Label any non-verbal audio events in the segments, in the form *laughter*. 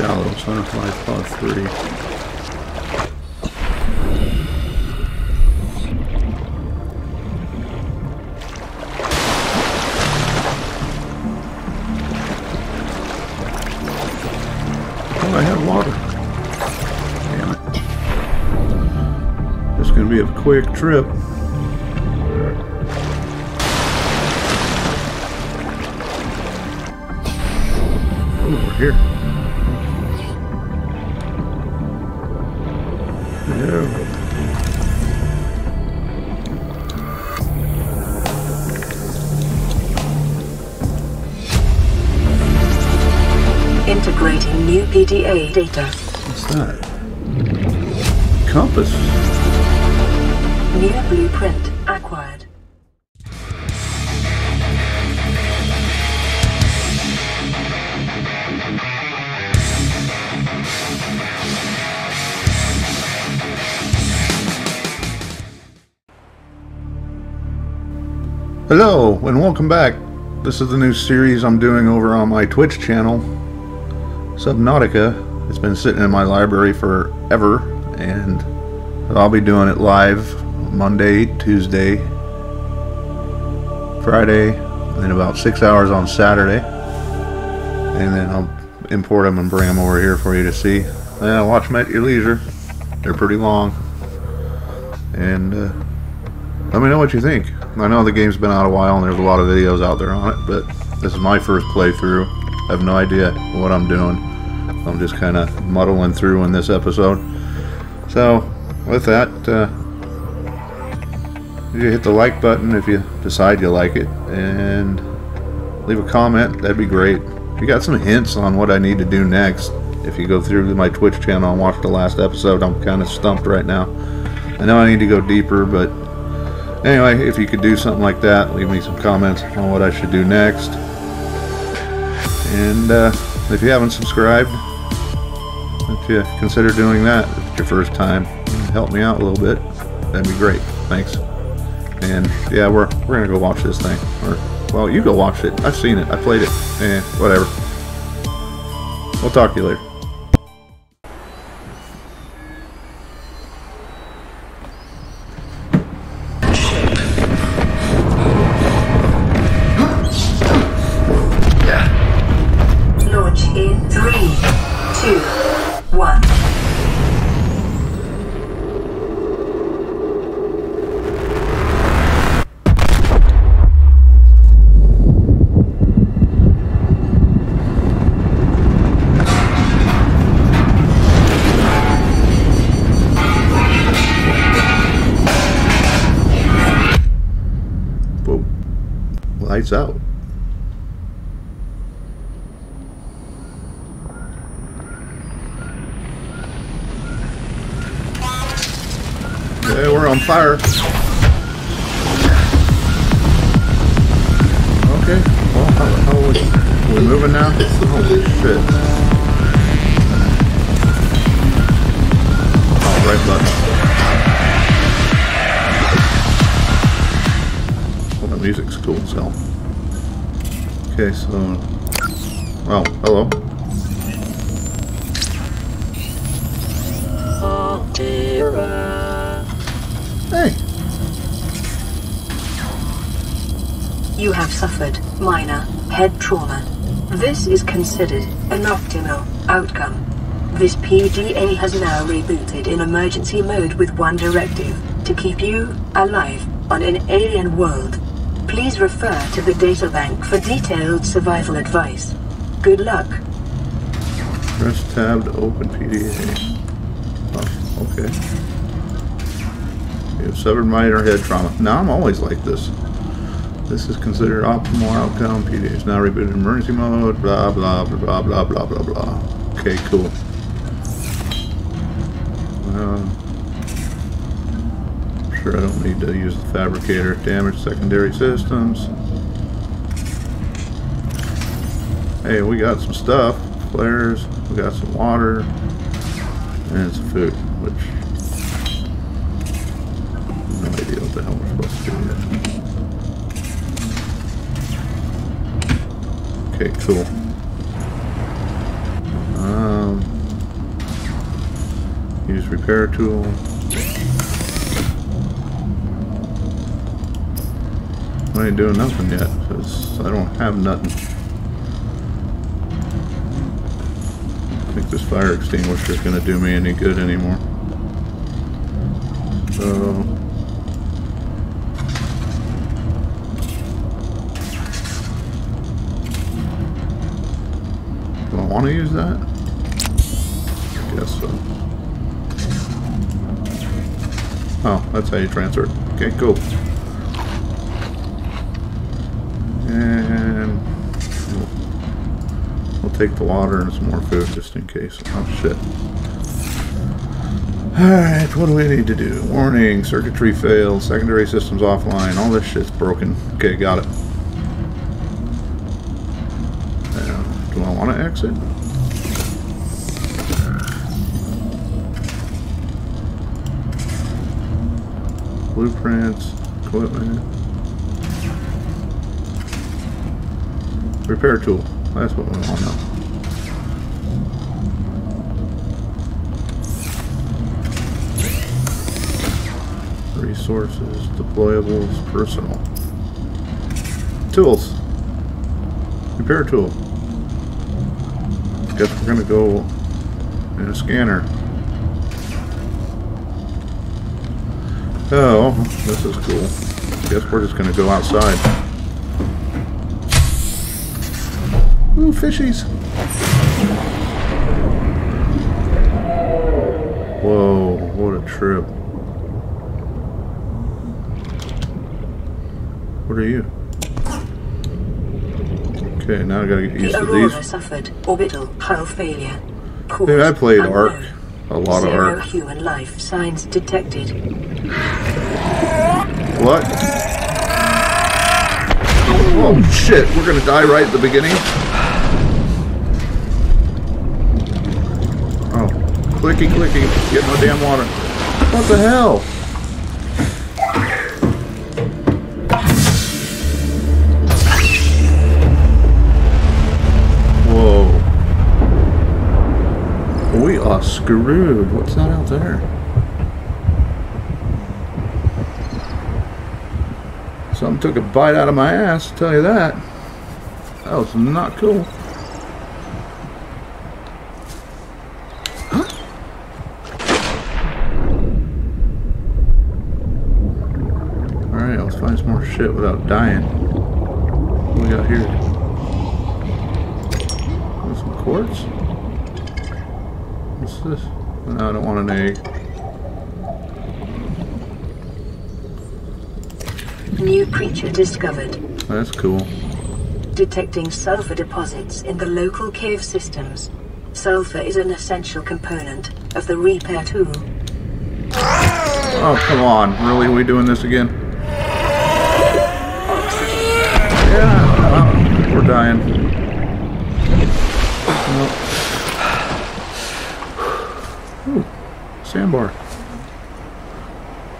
shallow, so I thought three. Oh, I have water. Damn it. Going to be a quick trip. Over here. What's that? Compass. New blueprint acquired. Hello, and welcome back. This is the new series I'm doing over on my Twitch channel, Subnautica. It's been sitting in my library forever, and I'll be doing it live Monday, Tuesday, Friday, and then about six hours on Saturday. And then I'll import them and bring them over here for you to see. Yeah, watch them at your leisure. They're pretty long. And, uh, let me know what you think. I know the game's been out a while and there's a lot of videos out there on it, but this is my first playthrough. I have no idea what I'm doing. I'm just kind of muddling through in this episode. So, with that, uh, you hit the like button if you decide you like it, and leave a comment. That'd be great. If you got some hints on what I need to do next, if you go through my Twitch channel and watch the last episode, I'm kind of stumped right now. I know I need to go deeper, but Anyway, if you could do something like that, leave me some comments on what I should do next. And uh, if you haven't subscribed, you consider doing that, if it's your first time, help me out a little bit. That'd be great. Thanks. And yeah, we're we're gonna go watch this thing. Or well, you go watch it. I've seen it. I played it. Eh, whatever. We'll talk to you later. Considered an optimal outcome. This PDA has now rebooted in emergency mode with one directive to keep you alive on an alien world. Please refer to the databank for detailed survival advice. Good luck. Press tab to open PDA. Oh, okay. You have severed minor head trauma. Now I'm always like this. This is considered optimal outcome. PDA is now rebooted in emergency mode. Blah blah blah blah blah blah blah. Okay, cool. Uh, sure, I don't need to use the fabricator. Damage secondary systems. Hey, we got some stuff. Flares. We got some water. And some food, which tool. Um, use repair tool. I ain't doing nothing yet, because I don't have nothing. I think this fire extinguisher is going to do me any good anymore. So... I use that? I guess so. Oh, that's how you transfer. Okay, cool. And we'll, we'll take the water and some more food just in case. Oh shit. Alright, what do we need to do? Warning, circuitry failed, secondary systems offline, all this shit's broken. Okay, got it. Now, do I want to exit? Blueprints, equipment. Repair tool. That's what we want now. Resources, deployables, personal. Tools. Repair tool. Guess we're gonna go in a scanner. Oh, this is cool. Guess we're just gonna go outside. Ooh, fishies. Whoa, what a trip. What are you? Okay, now I gotta get used The to these. suffered orbital hull failure. Cause Dude, I played unknown. Ark. A lot of Zero Ark. human life signs detected. What? Oh shit, we're gonna die right at the beginning? Oh, clicky clicky, get no damn water. What the hell? Oh, we are screwed. What's that out there? Something took a bite out of my ass, I'll tell you that. That was not cool. Alright, let's find some more shit without dying. What we got here? Oh, some quartz? What's this? No, I don't want an egg. New creature discovered. That's cool. Detecting sulfur deposits in the local cave systems. Sulfur is an essential component of the repair tool. Oh, come on. Really? we doing this again? Yeah, well, we're dying. Nope. Ooh, sandbar.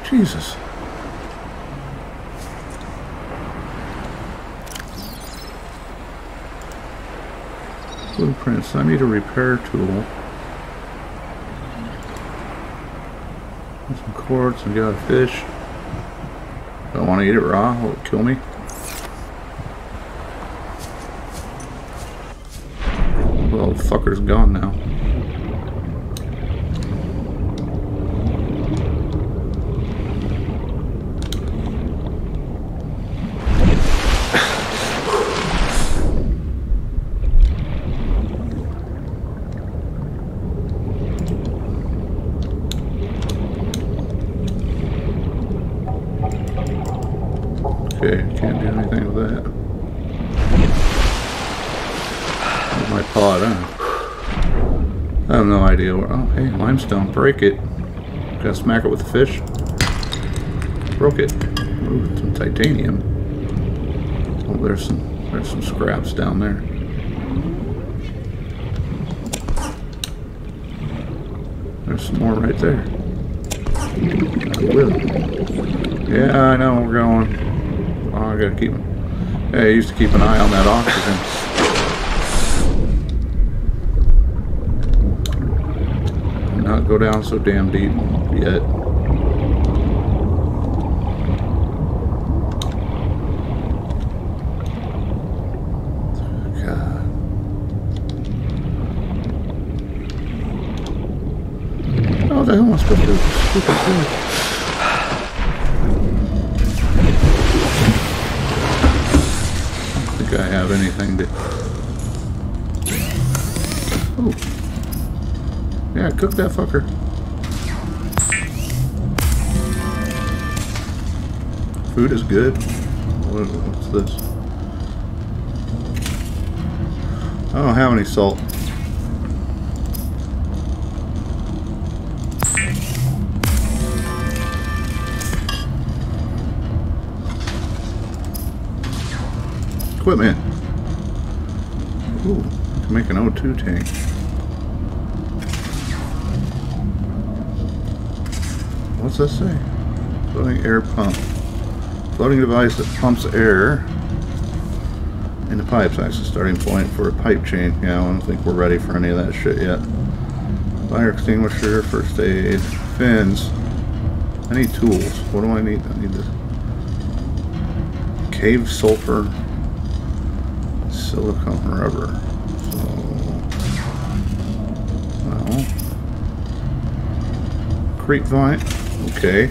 Jesus. Blueprints. I need a repair tool. Some quartz and got a fish. Don't want to eat it raw. Will it kill me? Well, fucker's gone now. Okay, can't do anything with that. With my pod, huh? I have no idea where. Oh, hey, limestone. Break it. Gotta smack it with the fish. Broke it. Ooh, some titanium. Oh, there's some. There's some scraps down there. There's some more right there. I will. Yeah, I know we're going. Oh, I gotta keep. Yeah, I used to keep an eye on that oxygen. I'm not go down so damn deep yet. God. Oh, the hell am I supposed to do? Stupid thing. I don't think I have anything to. Oh. Yeah, cook that fucker. Food is good. What, what's this? I don't have any salt. Equipment. Ooh, can make an O2 tank. What's that say? Floating air pump. Floating device that pumps air in the pipes. That's the starting point for a pipe chain. Yeah, I don't think we're ready for any of that shit yet. Fire extinguisher, first aid, fins. I need tools. What do I need? I need this. Cave sulfur, silicone rubber. So, well, creep vine. Okay.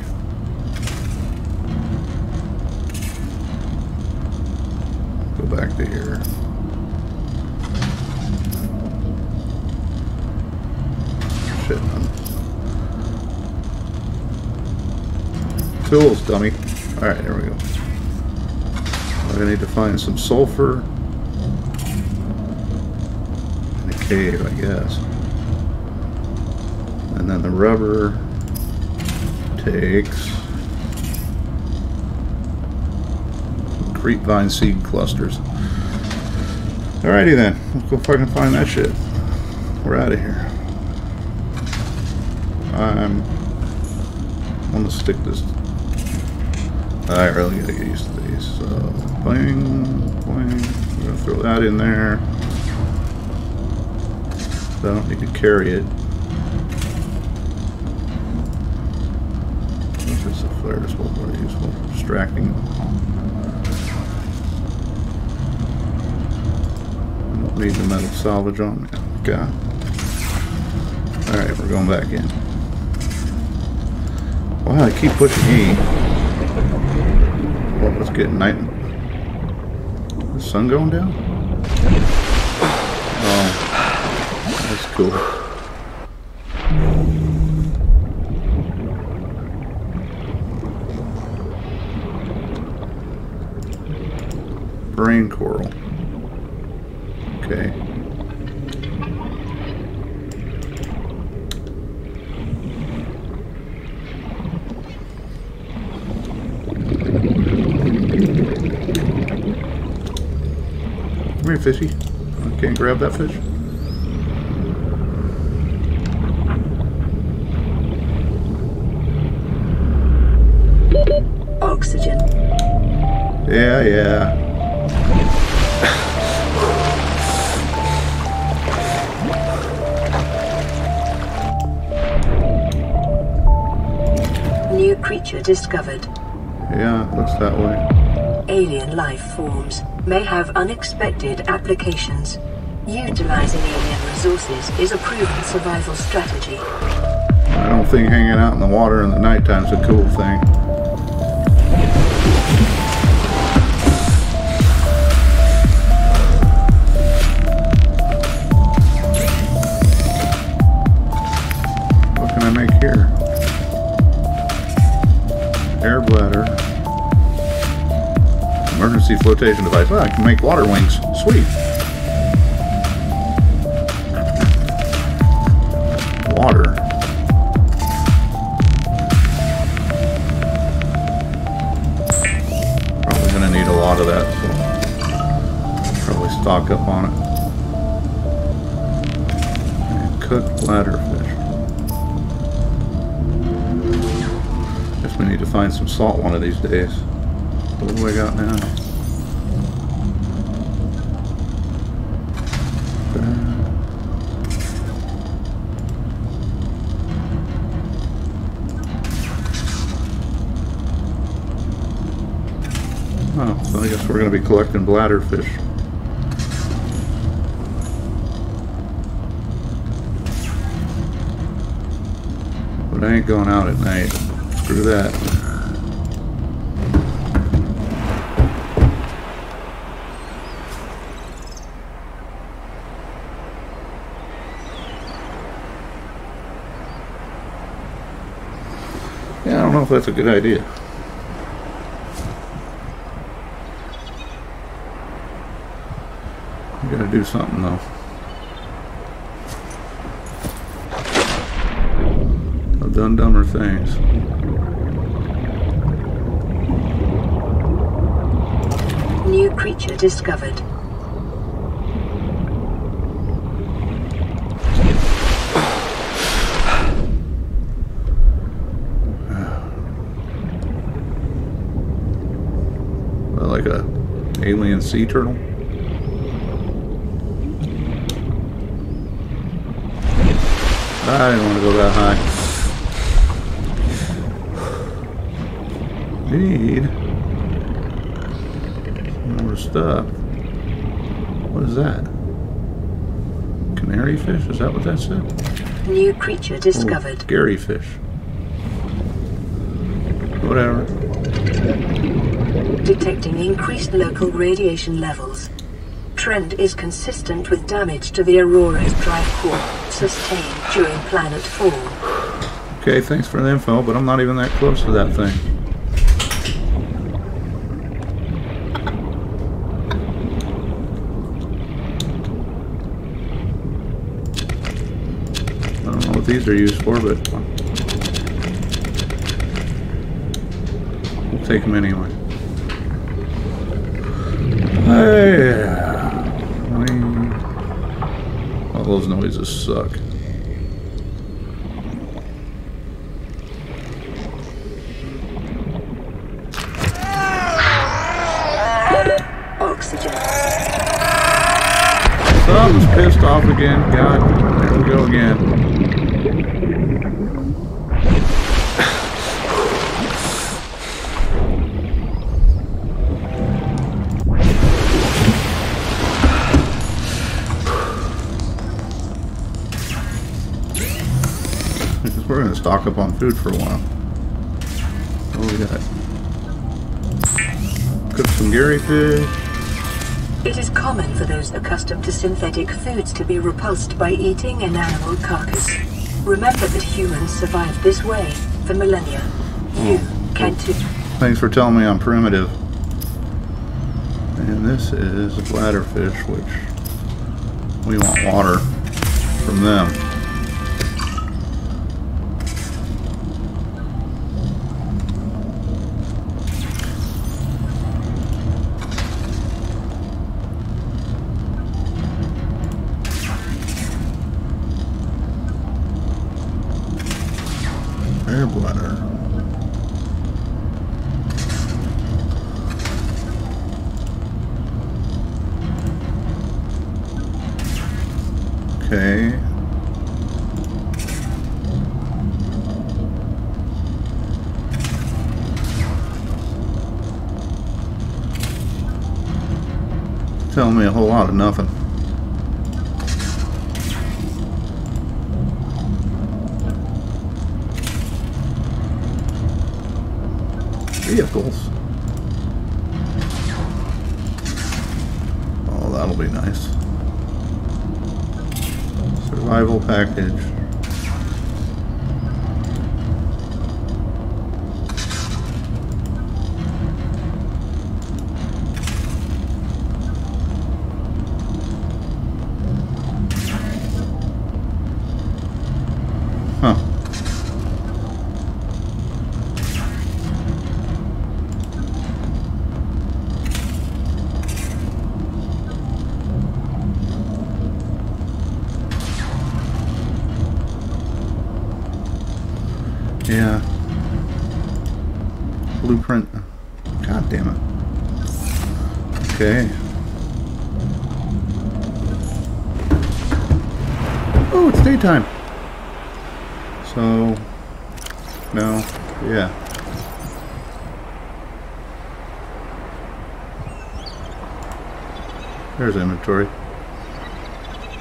Go back to here. Shit, man. Tools, dummy. Alright, there we go. I need to find some sulfur. In a cave, I guess. And then the rubber takes creep vine seed clusters. Alrighty then, let's go fucking find that shit. We're out of here. I'm gonna stick this. I really gotta get used to these. So, bling, bling. Gonna throw that in there. I don't need to carry it. This is a flare disposal very useful. Distracting. I don't need the metal salvage on me. God. Alright, we're going back in. Wow, I keep pushing E. What was getting night? The sun going down? Oh, that's cool. Brain coral. Okay. Come here, fishy. I can't grab that fish. Oxygen. Yeah, yeah. Discovered. Yeah, it looks that way. Alien life forms may have unexpected applications. Utilizing alien resources is a proven survival strategy. I don't think hanging out in the water in the nighttime's a cool thing. Flotation device. I can make water wings. Sweet. Water. Probably gonna need a lot of that, so probably stock up on it. And cooked bladderfish. Guess we need to find some salt one of these days. What do I got now? We're going to be collecting bladderfish. But I ain't going out at night. Screw that. Yeah, I don't know if that's a good idea. Do something though. I've done dumber things. New creature discovered. Like a alien sea turtle. I didn't want to go that high. Need more stuff. What is that? Canary fish? Is that what that said? New creature Oh, discovered. Garryfish. Whatever. Detecting increased local radiation levels. Trend is consistent with damage to the Aurora's drive core sustained during planet fall. Okay, thanks for the info, but I'm not even that close to that thing. I don't know what these are used for, but we'll take them anyway. Hey, I mean, all those noises suck. Food for a while. What do we got? Cook some Garryfish. It is common for those accustomed to synthetic foods to be repulsed by eating an animal carcass. Remember that humans survived this way for millennia. You hmm. can too. Thanks for telling me I'm primitive. And this is a bladderfish, which we want water from them. Air bladder. Okay. Telling me a whole lot of nothing. Vehicles. Oh, that'll be nice. Survival package. Huh. Yeah. Blueprint. God damn it. Okay. Oh, it's daytime. So, no, yeah. There's inventory.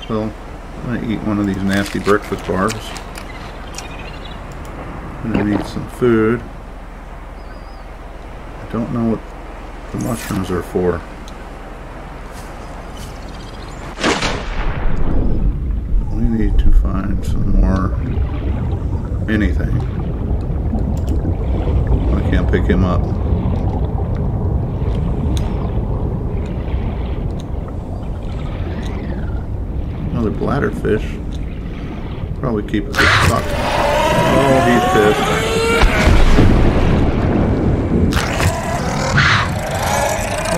Well, I'm gonna eat one of breakfast bars. I'm gonna need some food. I don't know what the mushrooms are for. We need to find some more anything. I can't pick him up. Another bladderfish. Probably keep good stock. Oh, he's pissed.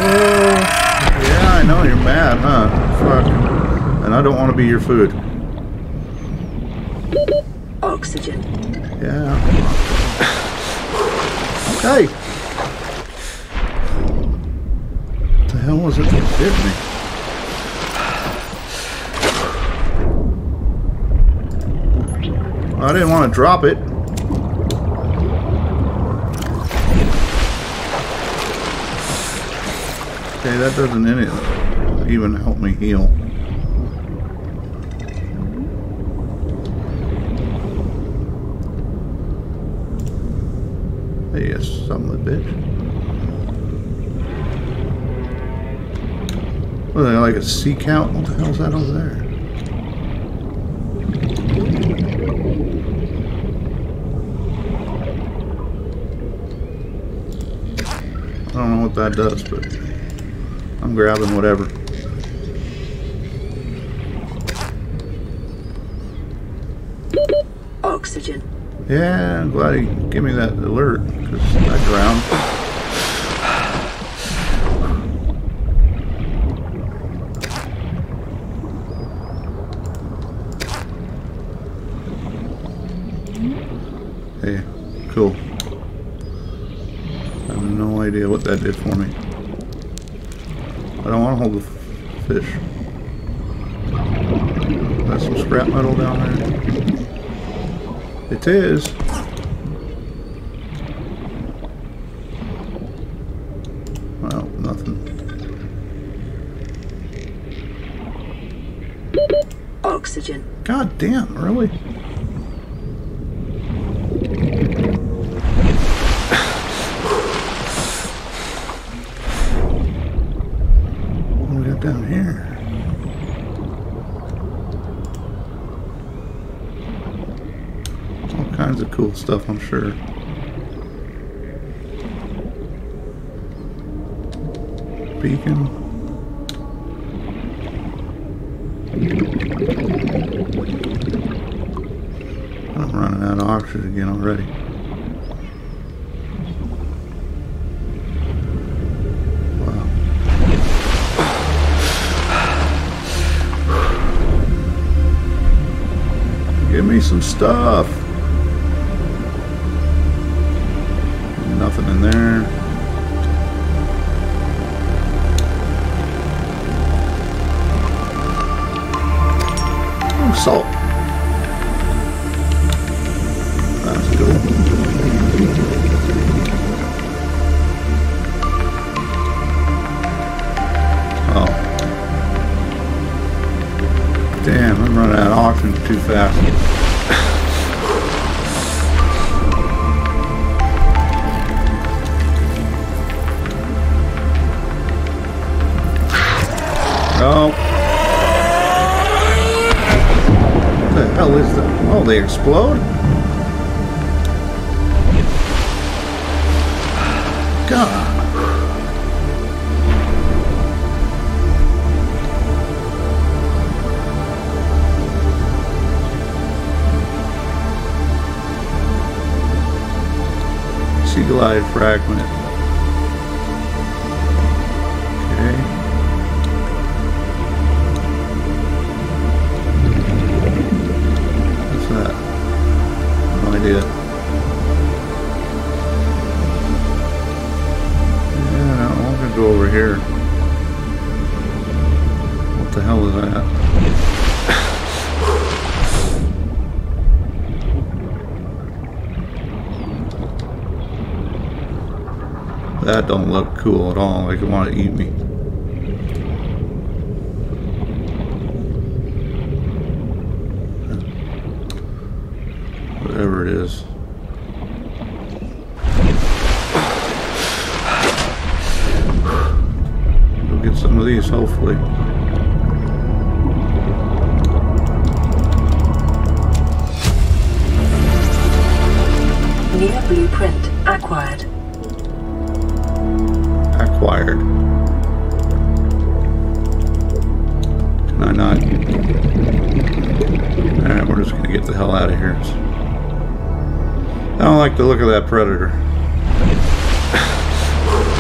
Oh, yeah, I know you're mad, huh? Fuck. And I don't want to be your food. Oxygen. Yeah. *sighs* Hey! What the hell was it that hit me? I didn't want to drop it. Okay, that doesn't any, even help me heal. Hey, you of a bitch. What, are they like a sea count? What the hell's that over there? I don't know what that does, but I'm grabbing whatever. Oxygen. Yeah, I'm glad he gave me that alert, because I drowned. Hey, cool. I have no idea what that did for me. I don't want to hold the f- fish. That's some scrap metal down there. It is. Well, nothing. Oxygen. God damn, really? What do we got down here? All kinds of cool stuff, I'm sure. Beacon. I'm running out of oxygen again already. Wow. Give me some stuff. Explode? What the hell is that? that don't look cool at all, like it want to eat me. Whatever it is. Go get some of these, hopefully. Acquired. Acquired. Can I not? Alright, we're just gonna get the hell out of here. I don't like the look of that predator. *sighs*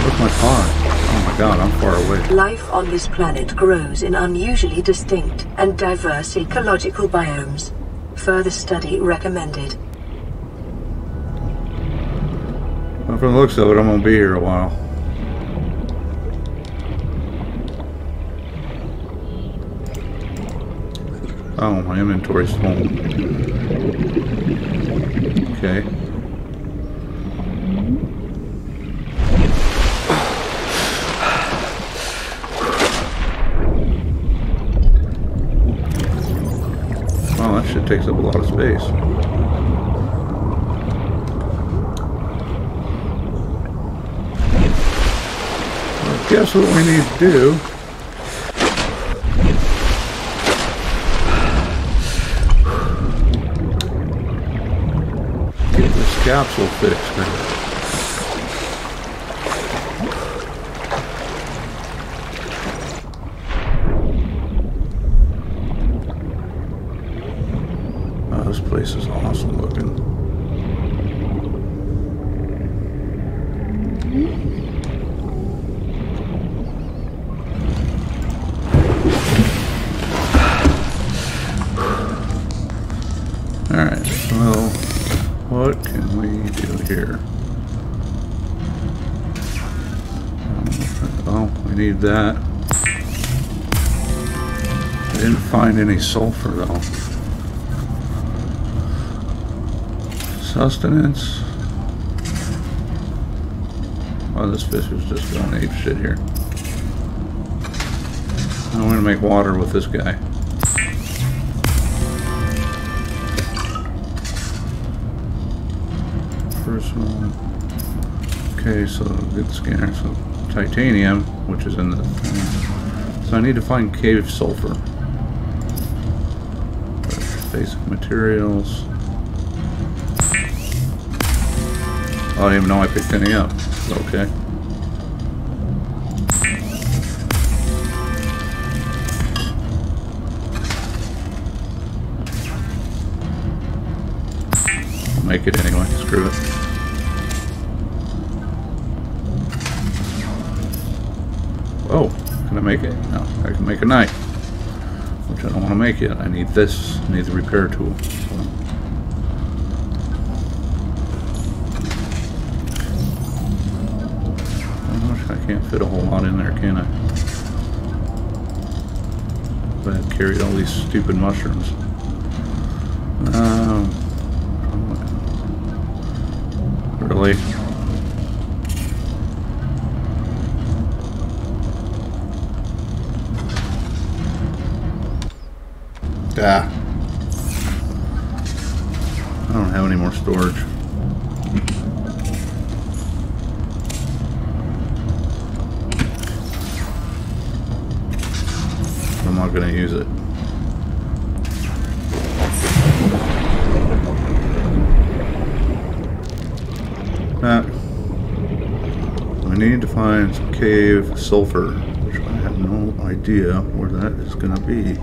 Look my pod. Oh my god, I'm far away. Life on this planet grows in unusually distinct and diverse ecological biomes. Further study recommended. From the looks of it, I'm gonna be here a while. Oh, my inventory's full. Okay. Wow, that shit takes up a lot of space. Well, guess what we need to do? Get this capsule fixed. man. Sulfur though. Sustenance. Oh, this fish is just going ape shit here. I'm gonna make water with this guy. First one. Okay, so good scanner. So titanium, which is in the thing. So I need to find cave sulfur. Basic materials. I don't even know I picked any up. Okay. Make it anyway. Screw it. Oh, can I make it? No, I can make a knife. Which I don't want to make yet. I need this. Need the repair tool. I can't fit a whole lot in there, can I? But I carried all these stupid mushrooms. Um, really? Ah. I don't have any more storage. I'm not going to use it. I need to find some cave sulfur, which I have no idea where that is going to be.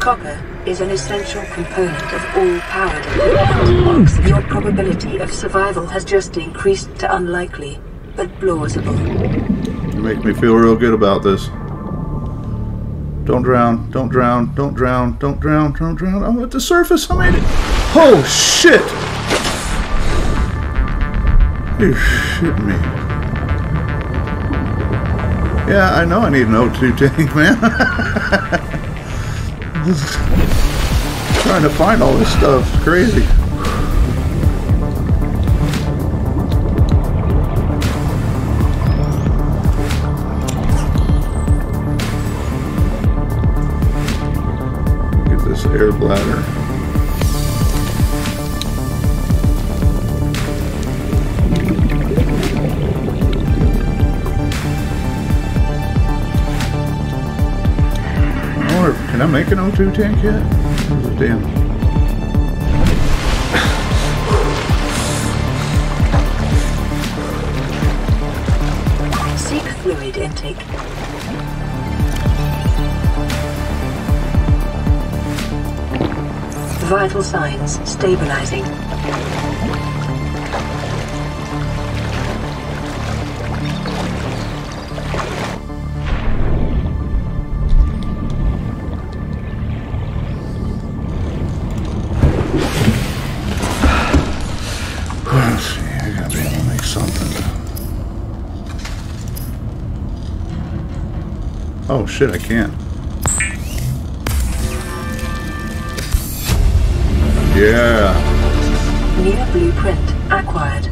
Copper is an essential component of all power equipment. Your probability of survival has just increased to unlikely, but plausible. You make me feel real good about this. Don't drown, don't drown, don't drown, don't drown, don't drown. I'm at the surface. I made it. Oh, shit. You shit me. Yeah, I know I need an O2 tank, man. *laughs* Trying to find all this stuff. It's crazy. Get this air bladder. I can I make an O2 tank yet? Damn. Seek fluid intake. Vital signs stabilizing. Shit, I can't. Yeah. New blueprint acquired.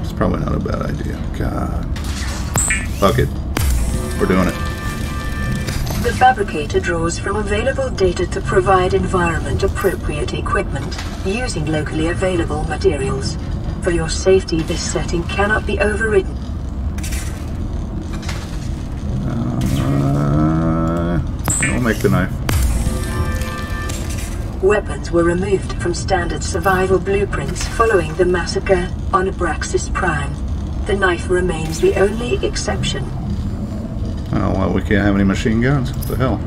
It's probably not a bad idea. God. Fuck it. We're doing it. The fabricator draws from available data to provide environment appropriate equipment using locally available materials. For your safety, this setting cannot be overridden. Uh, I'll make the knife. Weapons were removed from standard survival blueprints following the massacre on Obraxis Prime. The knife remains the only exception. Oh, well, we can't have any machine guns? What the hell?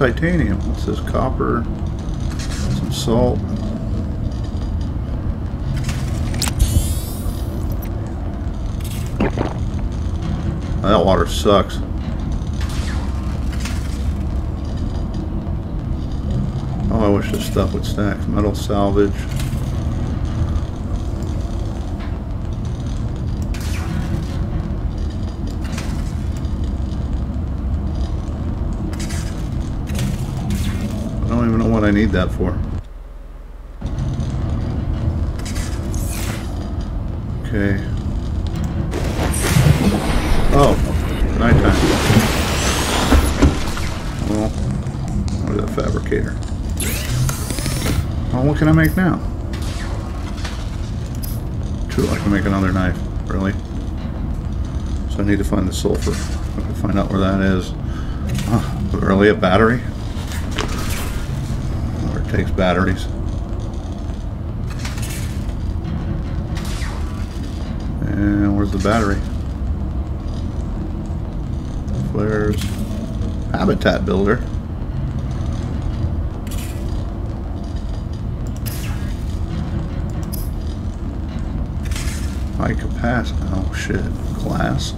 Titanium. What's this? Copper, some salt. That water sucks. Oh, I wish this stuff would stack. Metal salvage. I don't even know what I need that for. Okay. Oh, nighttime. Well, where's that fabricator? Oh, what can I make now? True, I can make another knife. Really? So I need to find the sulfur. I can find out where that is. Oh, really a battery? Takes batteries. And where's the battery? Flares. Habitat builder. High capacity. Oh shit. Glass.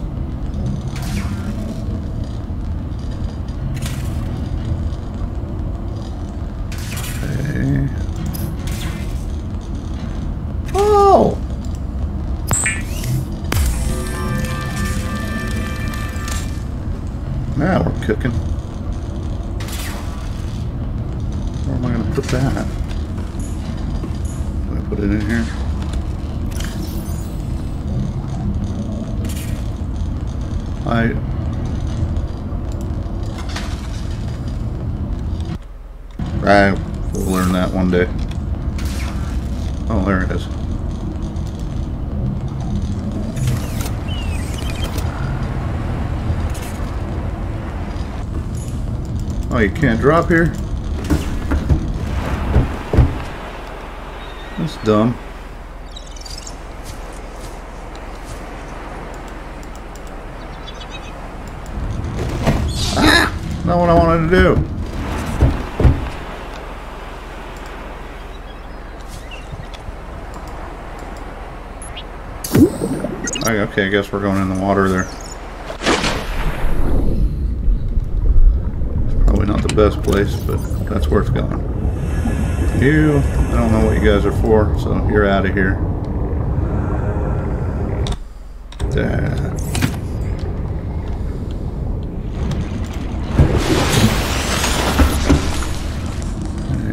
drop here? That's dumb. Ah! Not what I wanted to do. Okay, I guess we're going in the water there. Guys are for, so you're out of here.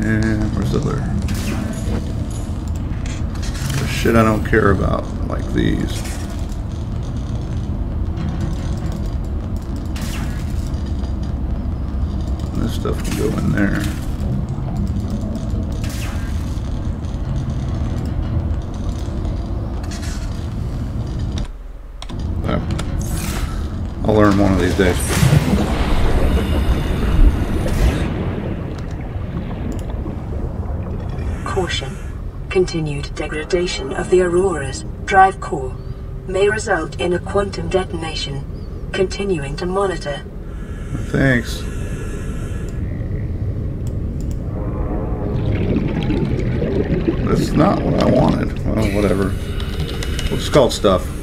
And where's the other? The shit I don't care about, like these. This stuff can go in there. I'll learn one of these days. Caution. Continued degradation of the Aurora's drive core may result in a quantum detonation. Continuing to monitor. Thanks. That's not what I wanted. Well, whatever. It's called stuff.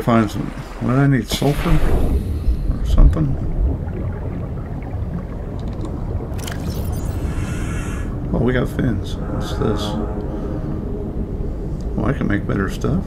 To find some... What I need? Sulfur? Or something? Oh, we got fins. What's this? Oh, I can make better stuff.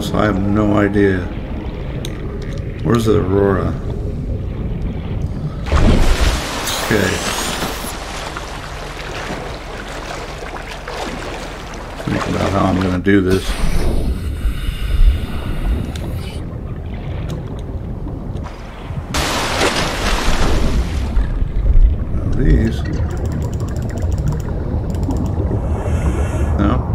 So I have no idea. Where's the Aurora? Okay. Think about how I'm going to do this. Now These. No?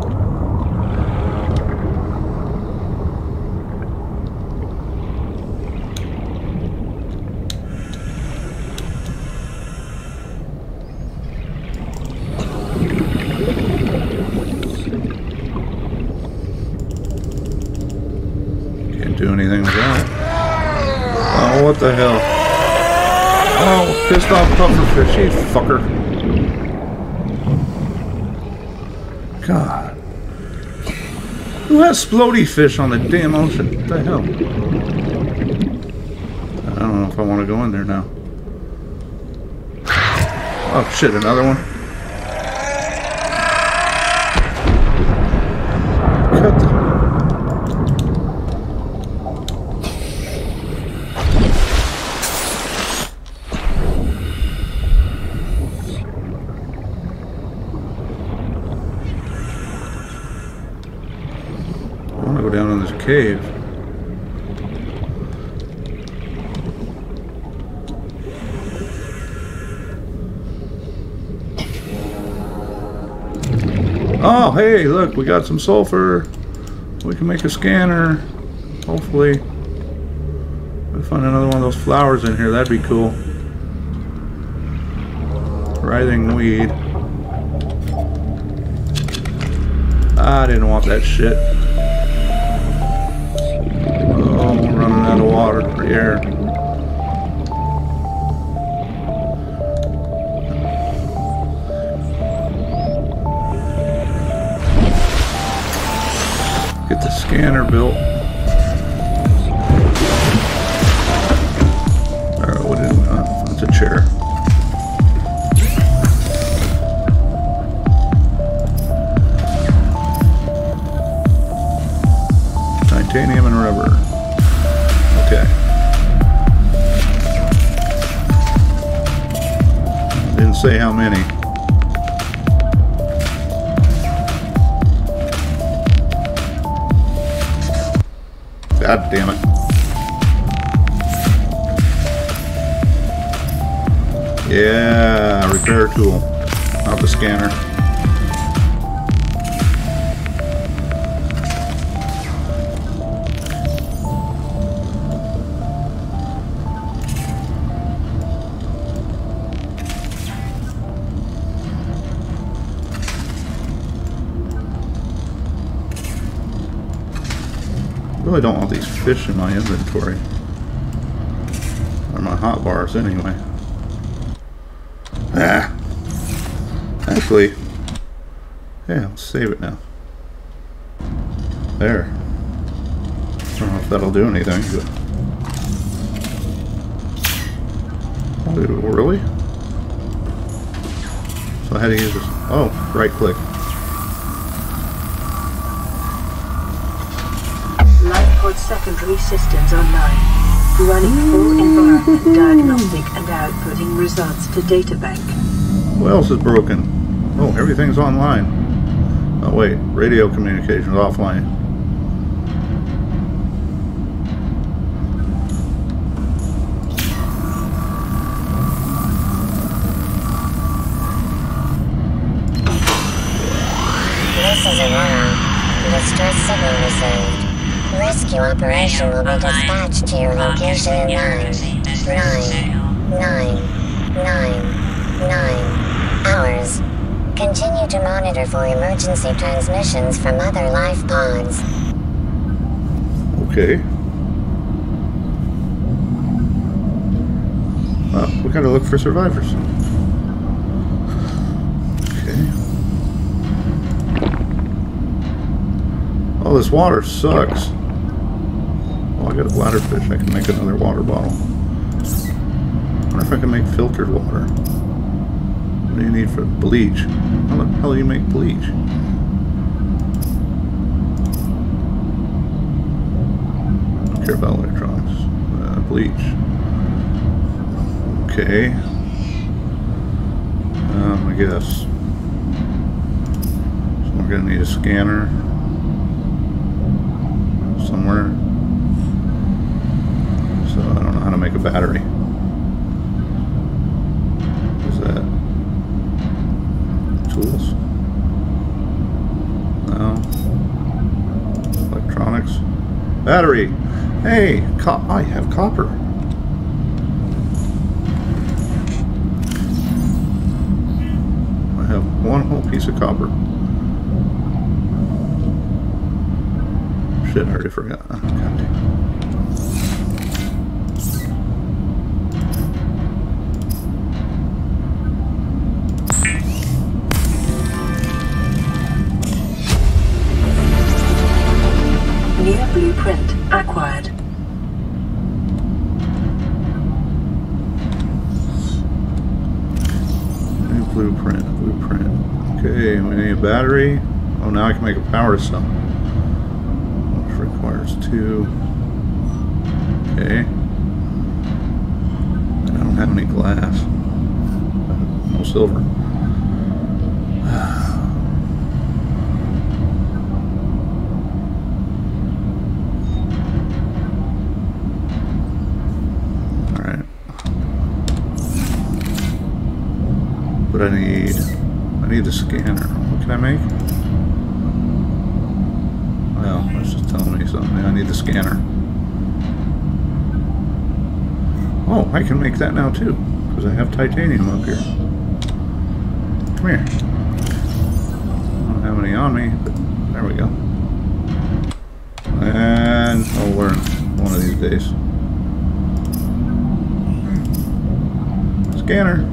Can't do anything with that. Oh, what the hell? Oh, pissed off pufferfish, you fucker. God. Splody fish on the damn ocean? What the hell? I don't know if I want to go in there now. Oh shit, another one? Look, we got some sulfur. We can make a scanner. Hopefully. We find another one of those flowers in here. That'd be cool. Writhing weed. I didn't want that shit. Oh, we're running out of water air. Really don't want these fish in my inventory. Or my hot bars anyway. Ah. Actually, yeah, I'll save it now. There. I don't know if that'll do anything, but... Oh, really? So I had to use this... Oh, right click. Secondary systems online. Running full mm. environment *laughs* diagnostic and outputting results to databank. What else is broken? Oh, everything's online. Oh wait, radio communications offline. This is Aurora. Distress signal received. Rescue operation will be dispatched to your location in nine, nine, nine, nine, nine hours. Continue to monitor for emergency transmissions from other life pods. Okay. Well, we gotta look for survivors. Okay. Oh, this water sucks. I got a bladder fish. I can make another water bottle. I wonder if I can make filtered water. What do you need for bleach? How the hell do you make bleach? don't care about electronics. Uh, bleach. Okay. Um, I guess. So we're gonna need a scanner somewhere. So I don't know how to make a battery. Is that tools? No. Electronics. Battery. Hey, I have copper. I have one whole piece of copper. Shit, I already forgot. Power cell. Which requires two. Okay. I don't have any glass. No silver. Alright. But I need, I need the scanner. What can I make? Well, that's just telling me something. I need the scanner. Oh, I can make that now too, because I have titanium up here. Come here. I don't have any on me, There we go. And I'll learn one of these days. Scanner.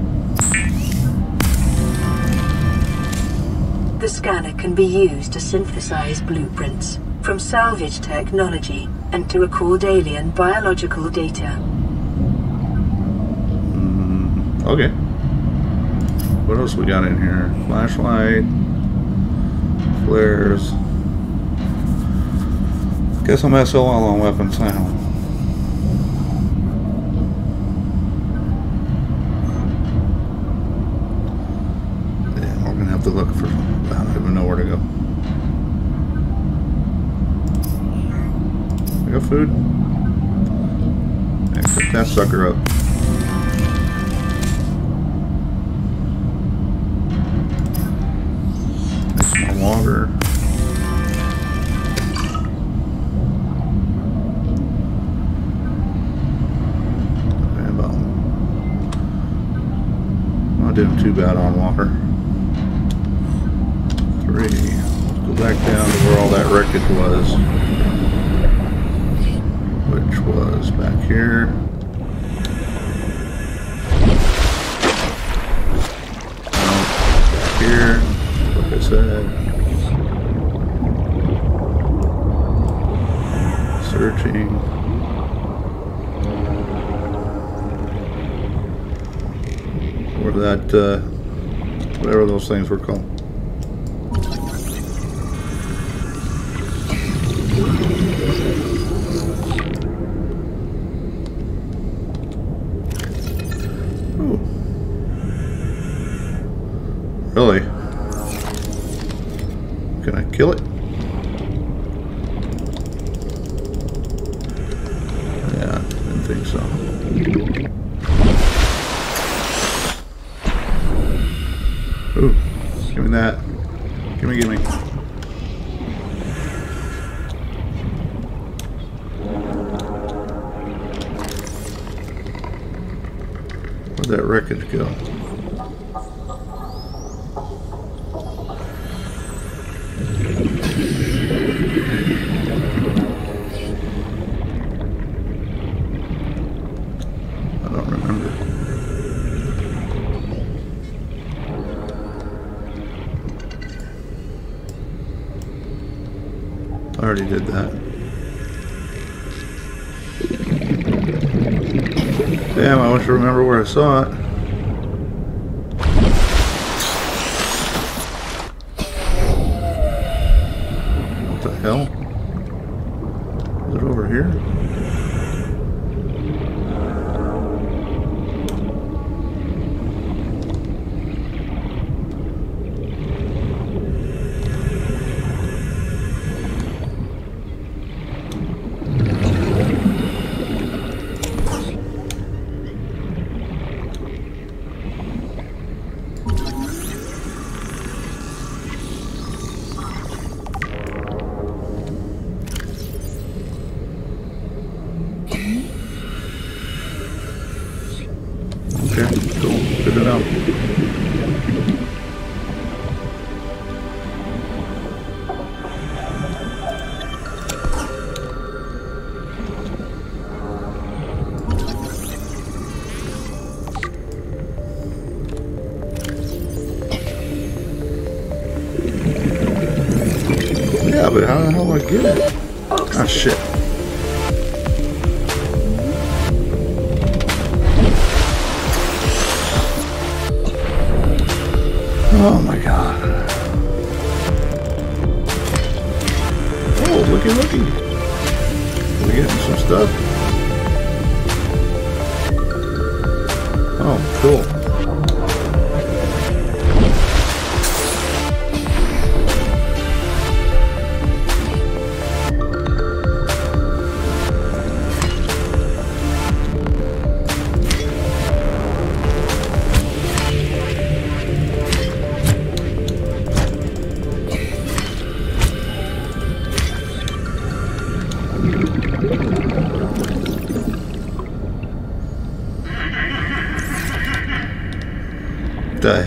The scanner can be used to synthesize blueprints from salvage technology and to record alien biological data. Mm, okay. What else we got in here? Flashlight. Flares. Guess I'm SOL on weapons now. We're gonna have to look for. I don't even know where to go. We got food. Yeah, pick that sucker up. Some water. Okay, about not doing too bad on water. Three. Let's go back down to where all that wreckage was. Back here. Back here. Like I said. Searching. That, uh, whatever those things were called. Saw it.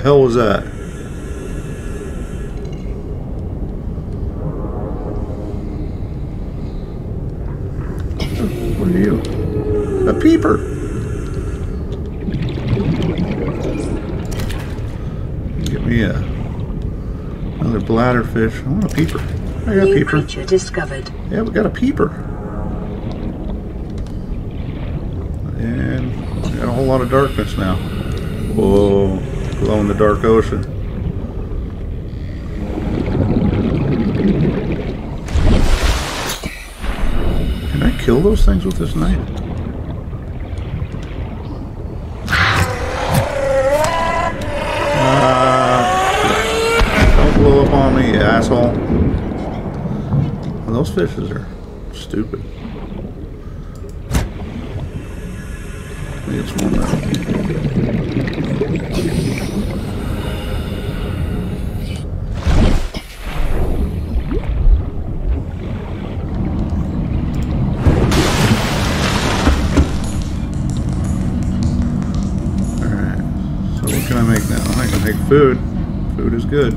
hell was that? What are you? A peeper! Get me a another bladder fish. I want a peeper. I got New a peeper. Creature discovered. Yeah, we got a peeper. And we got a whole lot of darkness now. Whoa glow in the dark ocean. Can I kill those things with this knife? Ah, don't blow up on me, asshole. Well, those fishes are stupid. I think it's one now. Alright, so what can I make now? I can make food. Food is good.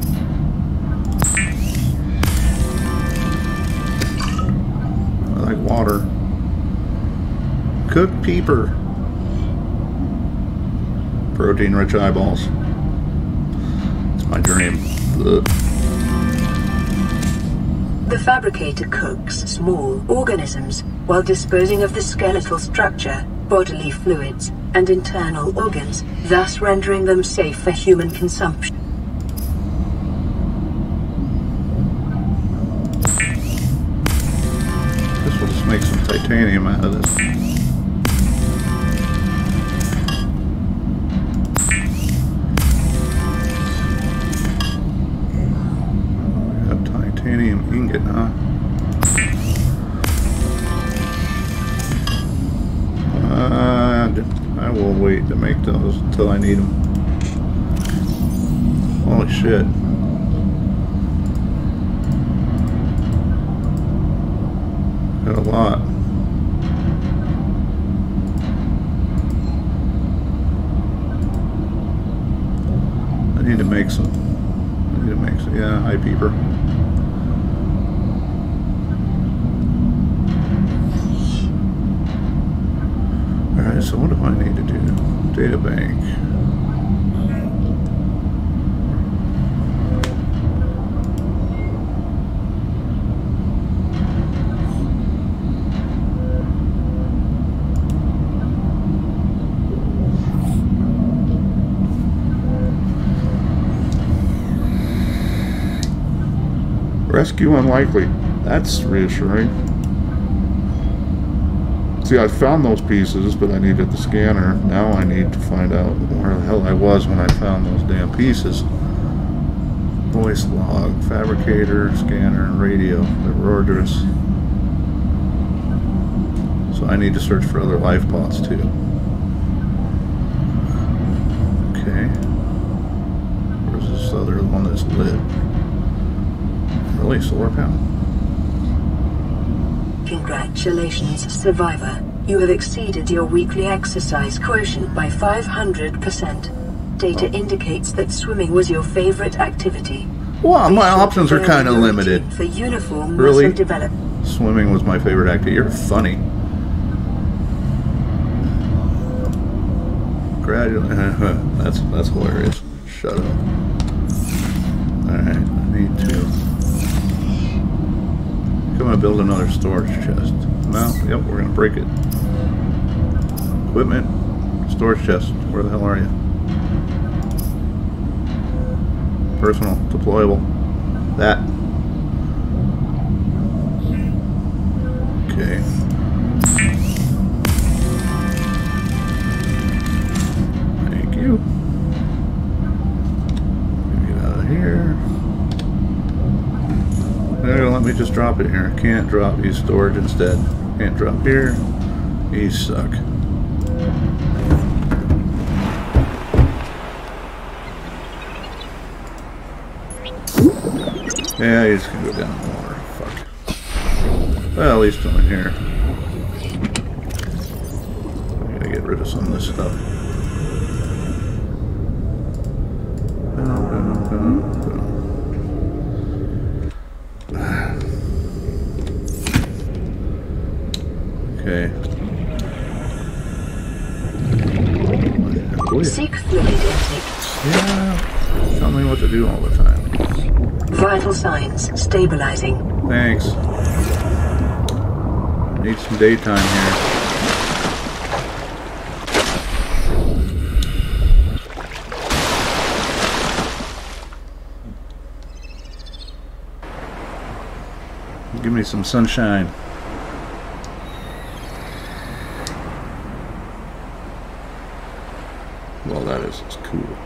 I like water. Cooked peeper. Protein rich eyeballs. It's my dream. Ugh. The fabricator cooks small organisms while disposing of the skeletal structure, bodily fluids, and internal organs, thus rendering them safe for human consumption. Unlikely. That's reassuring. See, I found those pieces, but I needed the scanner. Now I need to find out where the hell I was when I found those damn pieces. Voice log, fabricator, scanner, and radio. The Rordris. So I need to search for other life pods too. Okay. Where's this other one that's lit? Solar panel? Congratulations, survivor. You have exceeded your weekly exercise quotient by 500%. Data oh. indicates that swimming was your favorite activity. Well, my options are kind of limited. For uniform Really? Swimming was my favorite activity. You're funny. Gradually, *laughs* that's that's hilarious. Shut up. All right, I need to. On, build another storage chest. No, yep, we're gonna break it. Equipment, storage chest. Where the hell are you? Personal, deployable. That. Okay. Me just drop it here. Can't drop. Use storage instead. Can't drop here. You suck. Yeah, just can go down the water. Fuck. Well, at least I'm in here. I gotta get rid of some of this stuff. Signs stabilizing. Thanks. Need some daytime here. Give me some sunshine. Well, that is, is cool.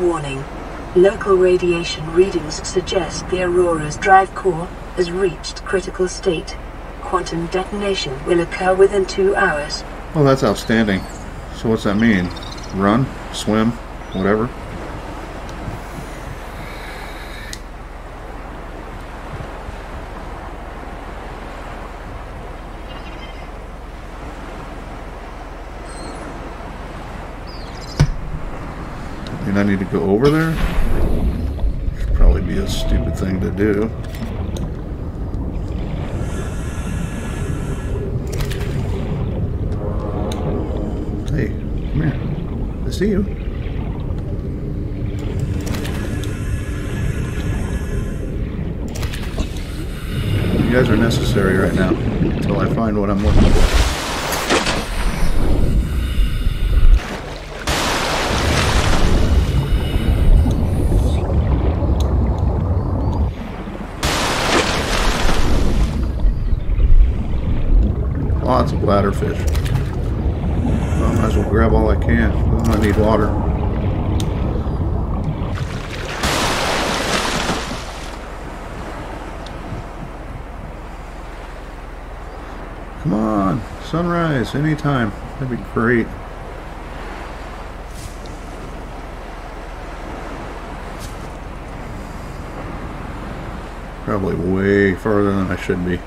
Warning. Local radiation readings suggest the Aurora's drive core has reached critical state. Quantum detonation will occur within two hours. Well, that's outstanding. So what's that mean? Run? Swim? Whatever? And I need to go over there? Should probably be a stupid thing to do. Hey, come here. I see you. You guys are necessary right now until I find what I'm looking for. Lots of bladderfish. I might as well grab all I can. I need water. Come on, sunrise anytime. That'd be great. Probably way farther than I should be.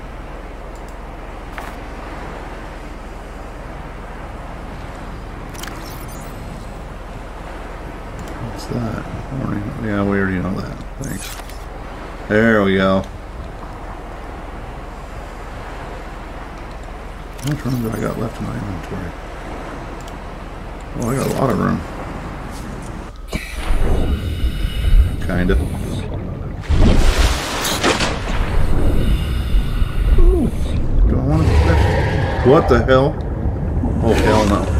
What's that? I already- Yeah, we already know that. Thanks. There we go. How much room do I got left in my inventory? Oh, I got a lot of room. Kinda. Ooh, do I want to? What the hell? Oh, hell no.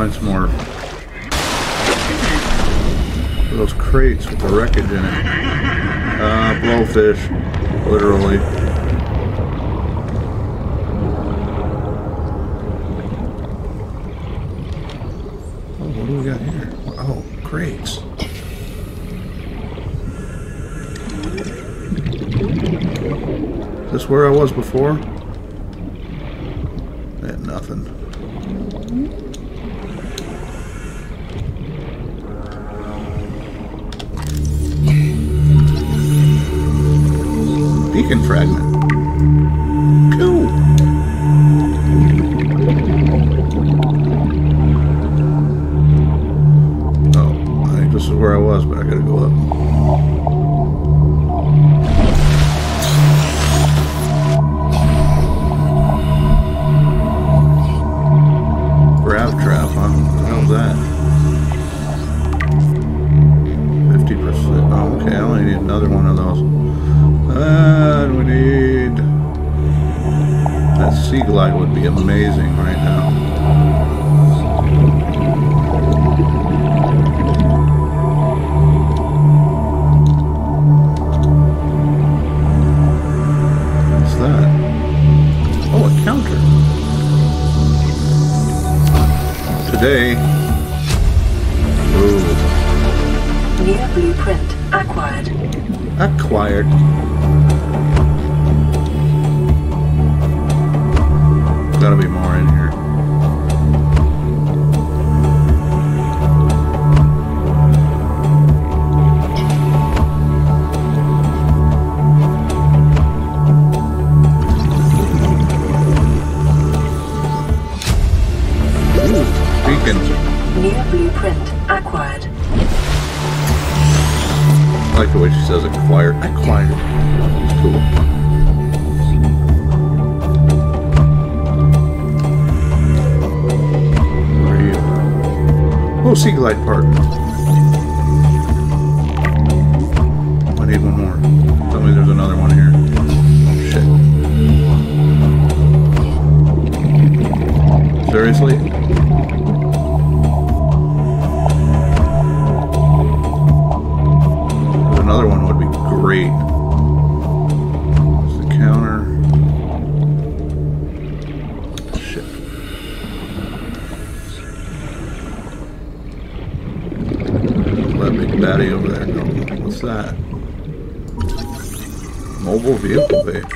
Find some more those crates with the wreckage in it. Uh, blowfish, literally. Oh, what do we got here? Oh, crates. Is this where I was before?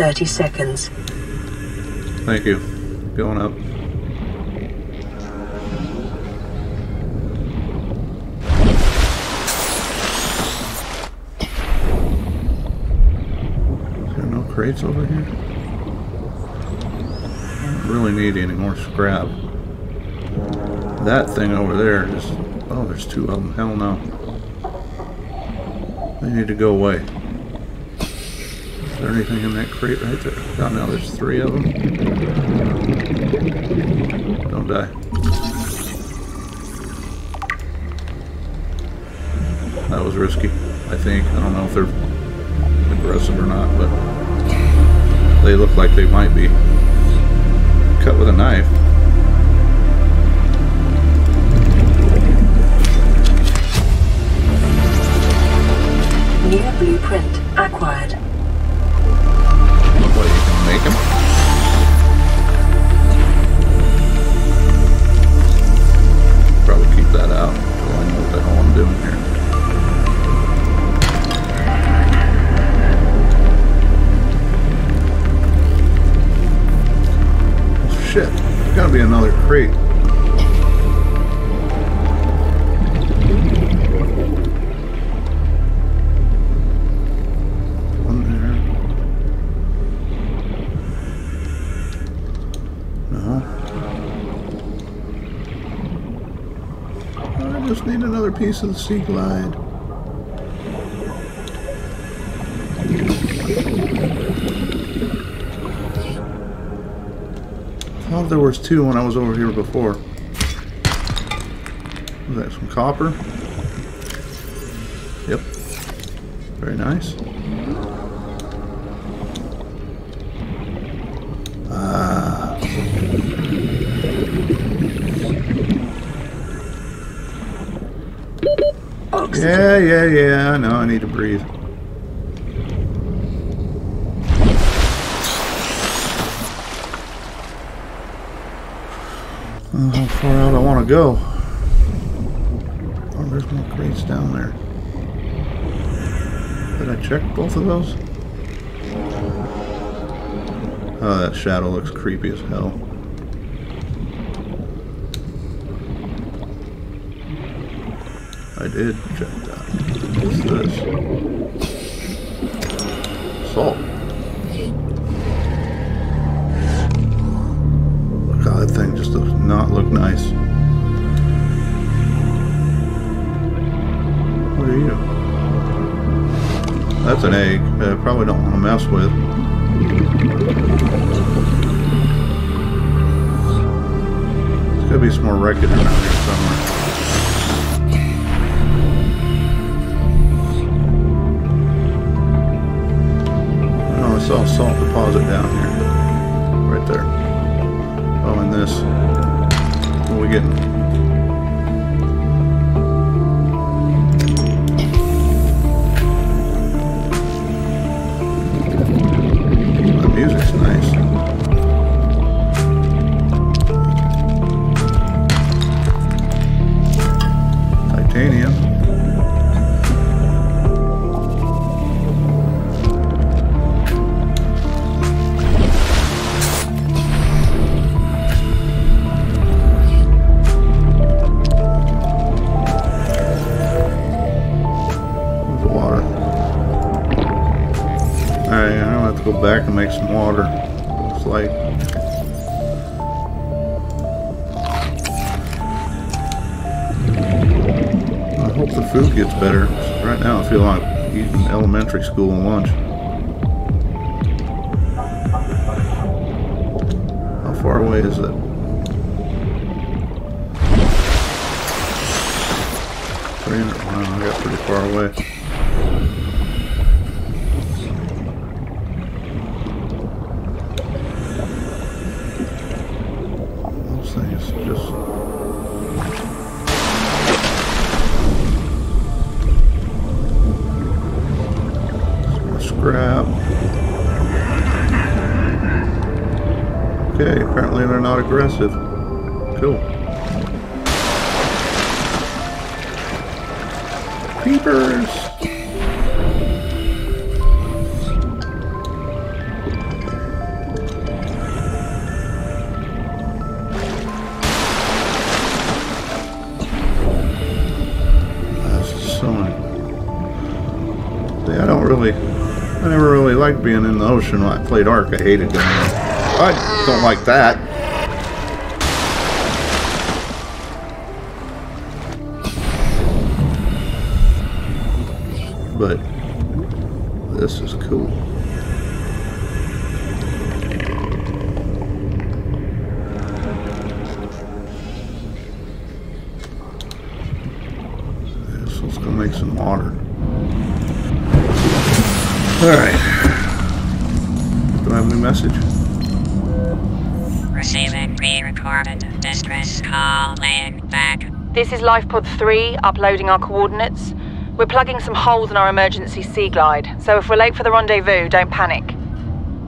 30 seconds. Thank you. Going up. Is there no crates over here? I don't really need any more scrap. That thing over there is... Oh, there's two of them. Hell no. They need to go away. Anything in that crate right there? God, now there's three of them. Don't die. That was risky, I think. I don't know if they're aggressive or not, but they look like they might be. Cut with a knife. New blueprint acquired. You can? Probably keep that out I know what the hell I'm doing here. Oh, shit, there's gotta be another crate. Piece of the sea glide. thought there was two when I was over here before. Was that some copper? Yep. Very nice. Yeah, yeah, yeah. I know. I need to breathe. Oh, how far out I want to go? Oh, there's more crates down there. Did I check both of those? Oh, that shadow looks creepy as hell. I did check that. What's this? Salt. Look how that thing just does not look nice. What are you? That's an egg. I probably don't want to mess with. Gotta be some more wreckage around here somewhere. Okay, apparently they're not aggressive. Cool. Creepers! That's so many. See, I don't really, I never really liked being in the ocean when I played Ark. I hated that. I don't like that. LifePod 3 uploading our coordinates. We're plugging some holes in our emergency sea glide, so if we're late for the rendezvous, don't panic.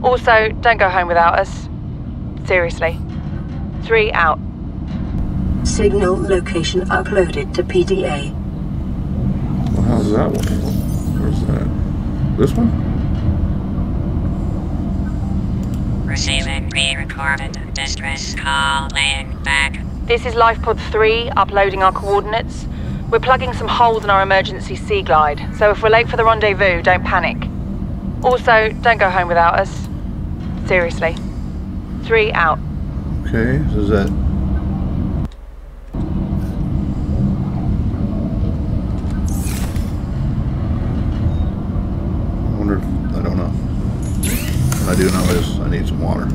Also, don't go home without us. Seriously. Three out. Signal location uploaded to PDA. Well, how's that one? Where's that? This one? Receiving pre-recorded distress call laying back. This is LifePod 3 uploading our coordinates. We're plugging some holes in our emergency sea glide, so if we're late for the rendezvous, don't panic. Also, don't go home without us. Seriously. Three out. Okay, so is that I wonder if I don't know. What I do know is I need some water.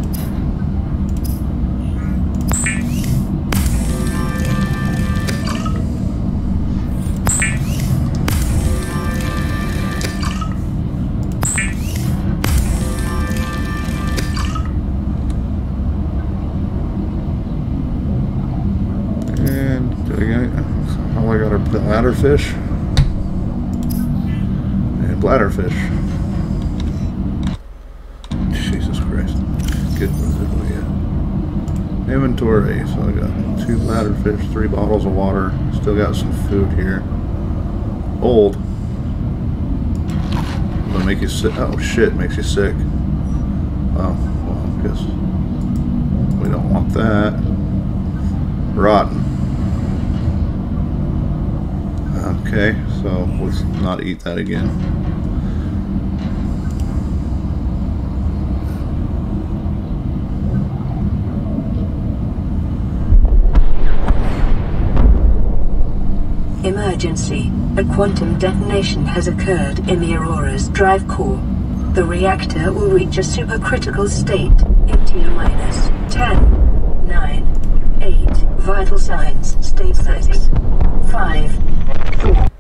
Bladderfish and bladderfish. Jesus Christ. We got? Inventory. So I got two bladderfish, three bottles of water. Still got some food here. Old. Gonna make you sick. Oh shit, makes you sick. Oh, well, I guess we don't want that. Rotten. Okay, so let's not eat that again. Emergency. A quantum detonation has occurred in the Aurora's drive core. The reactor will reach a supercritical state minus 10, 9, 8. Vital signs stabilizing. 5, Oh.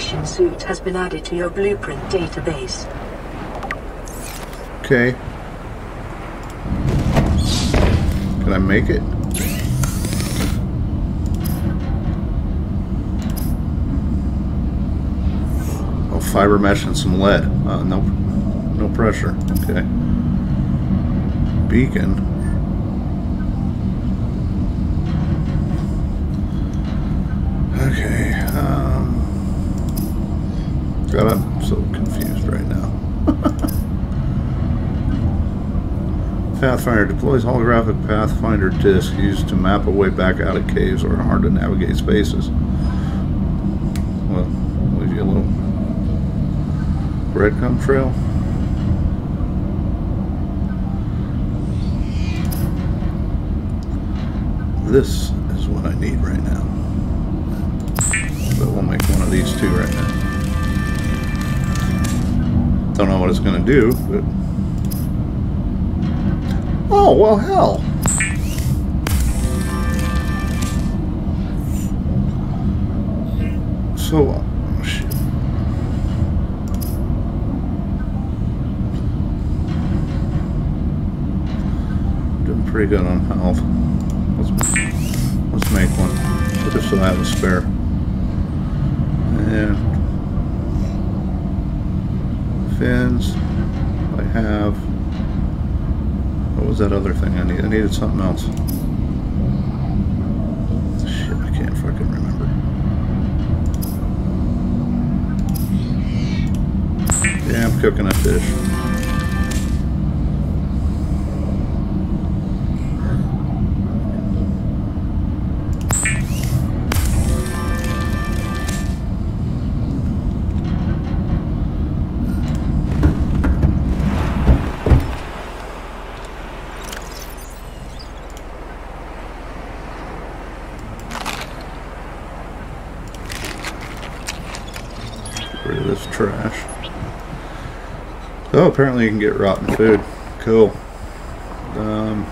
Suit has been added to your blueprint database. Okay. Can I make it? Oh, fiber mesh and some lead. Uh, no, no pressure. Okay. Beacon. Okay. Uh, God, I'm so confused right now. *laughs* Pathfinder deploys holographic Pathfinder disc used to map a way back out of caves or hard to navigate spaces. Well, leave you a little breadcrumb trail. This is what I need right now. But we'll make one of these two right now. Don't know what it's going to do, but... Oh, well, hell. So, uh, oh, shit. Doing pretty good on health. Let's, let's make one. Just so I have a spare. And fins. I have. What was that other thing I needed? I needed something else. Shit, I can't fucking remember. Yeah, I'm cooking a fish. Apparently you can get rotten food. Cool. Um,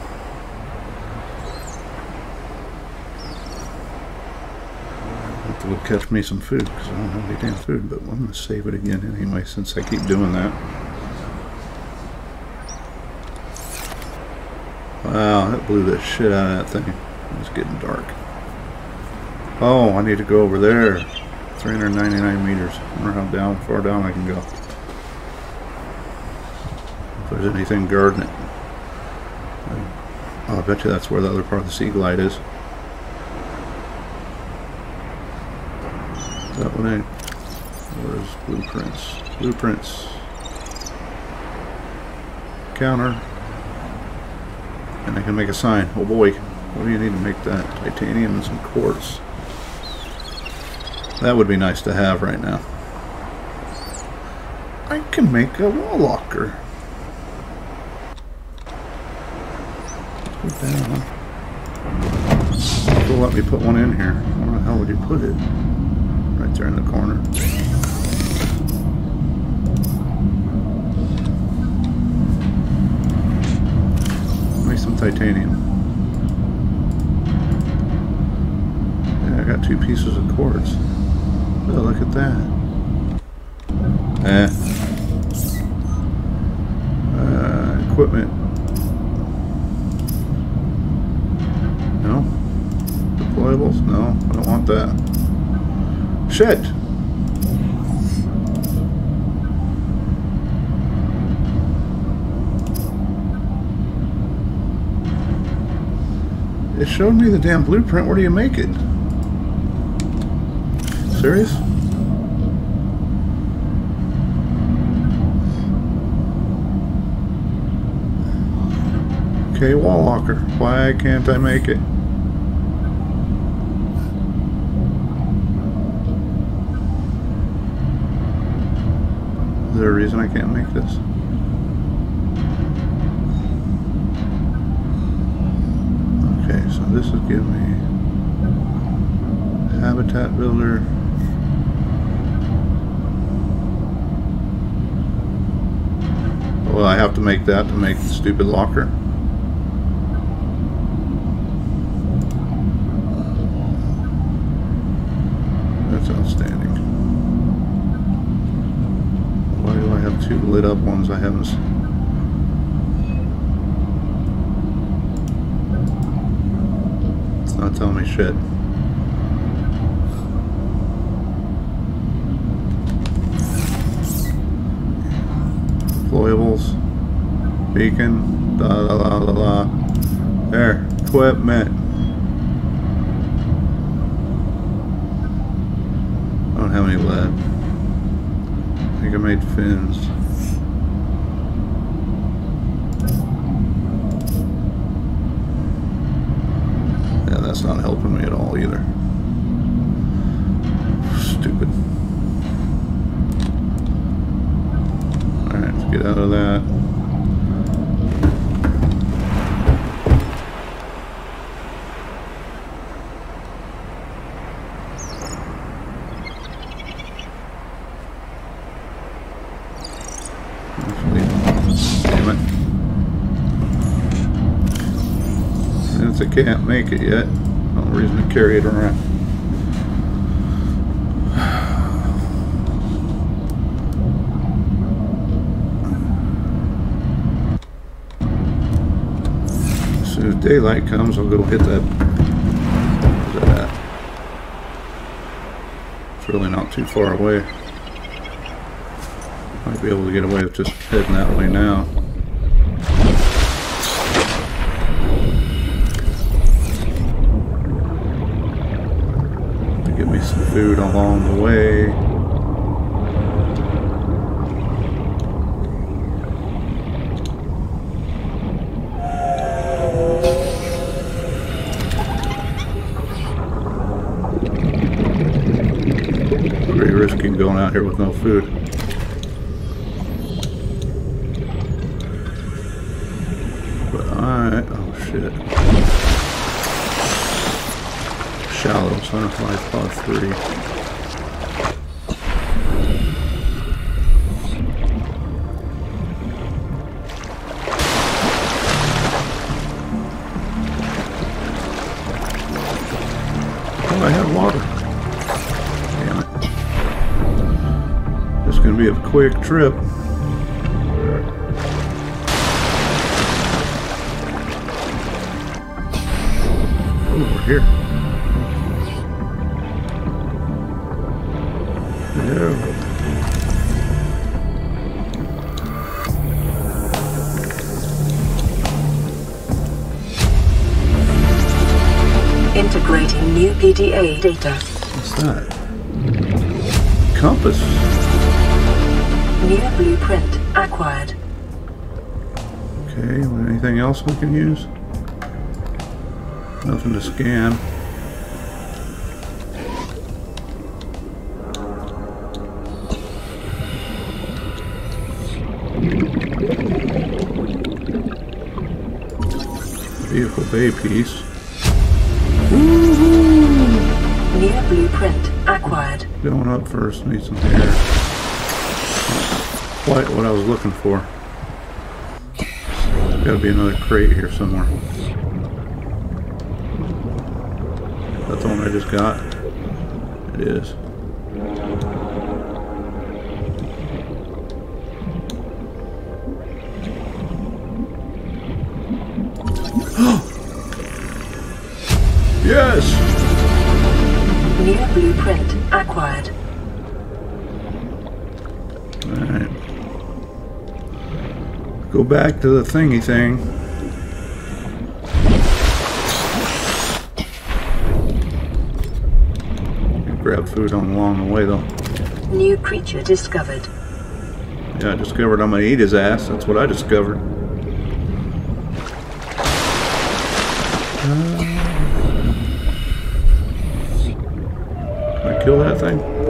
go catch me some food because I don't have any damn food, but I'm going to save it again anyway since I keep doing that. Wow, that blew the shit out of that thing. It's getting dark. Oh, I need to go over there. 399 meters. I wonder how down, far down I can go. There's anything guarding it. I bet you that's where the other part of the sea glide is. That one eh? I... Where's blueprints? Blueprints. Counter. And I can make a sign. Oh boy. What do you need to make that? Titanium and some quartz. That would be nice to have right now. I can make a wall locker. Will let me put one in here. Where the hell would you put it? Right there in the corner. Make some titanium. Yeah, I got two pieces of quartz. Oh, look at that. Eh. Uh, equipment. No? No, I don't want that. Shit! It showed me the damn blueprint. Where do you make it? Serious? Okay, wall locker. Why can't I make it? There a reason I can't make this? Okay, so this is give me habitat builder. Well, I have to make that to make the stupid locker. That's outstanding. Why do I have two lit up ones I haven't... s- It's not telling me shit. Deployables. Beacon. Da la la la la. There. Equipment. I don't have any lead. I think I made fins. Yeah, that's not helping me at all either. Stupid. Alright, let's get out of that. Hopefully- Damn it. Since I can't make it yet, no reason to carry it around. As soon as daylight comes, I'll go hit that. That? It's really not too far away. Might be able to get away with just heading that way now. To get me some food along the way. Pretty risky going out here with no food. But alright, oh shit. Sunfly Pod 3. Oh, I have water. Damn it. It's gonna be a quick trip. Data. What's that? Compass. New blueprint acquired. Okay, anything else we can use? Nothing to scan. Vehicle bay piece. First, need some air. Quite what I was looking for. Gotta be another crate here somewhere. That's the one I just got. It is. *gasps* yes! New blueprint acquired. Alright. Go back to the thingy thing. Grab food on along the way though. New creature discovered. Yeah, I discovered I'm gonna eat his ass. That's what I discovered. Uh, Can I kill that thing?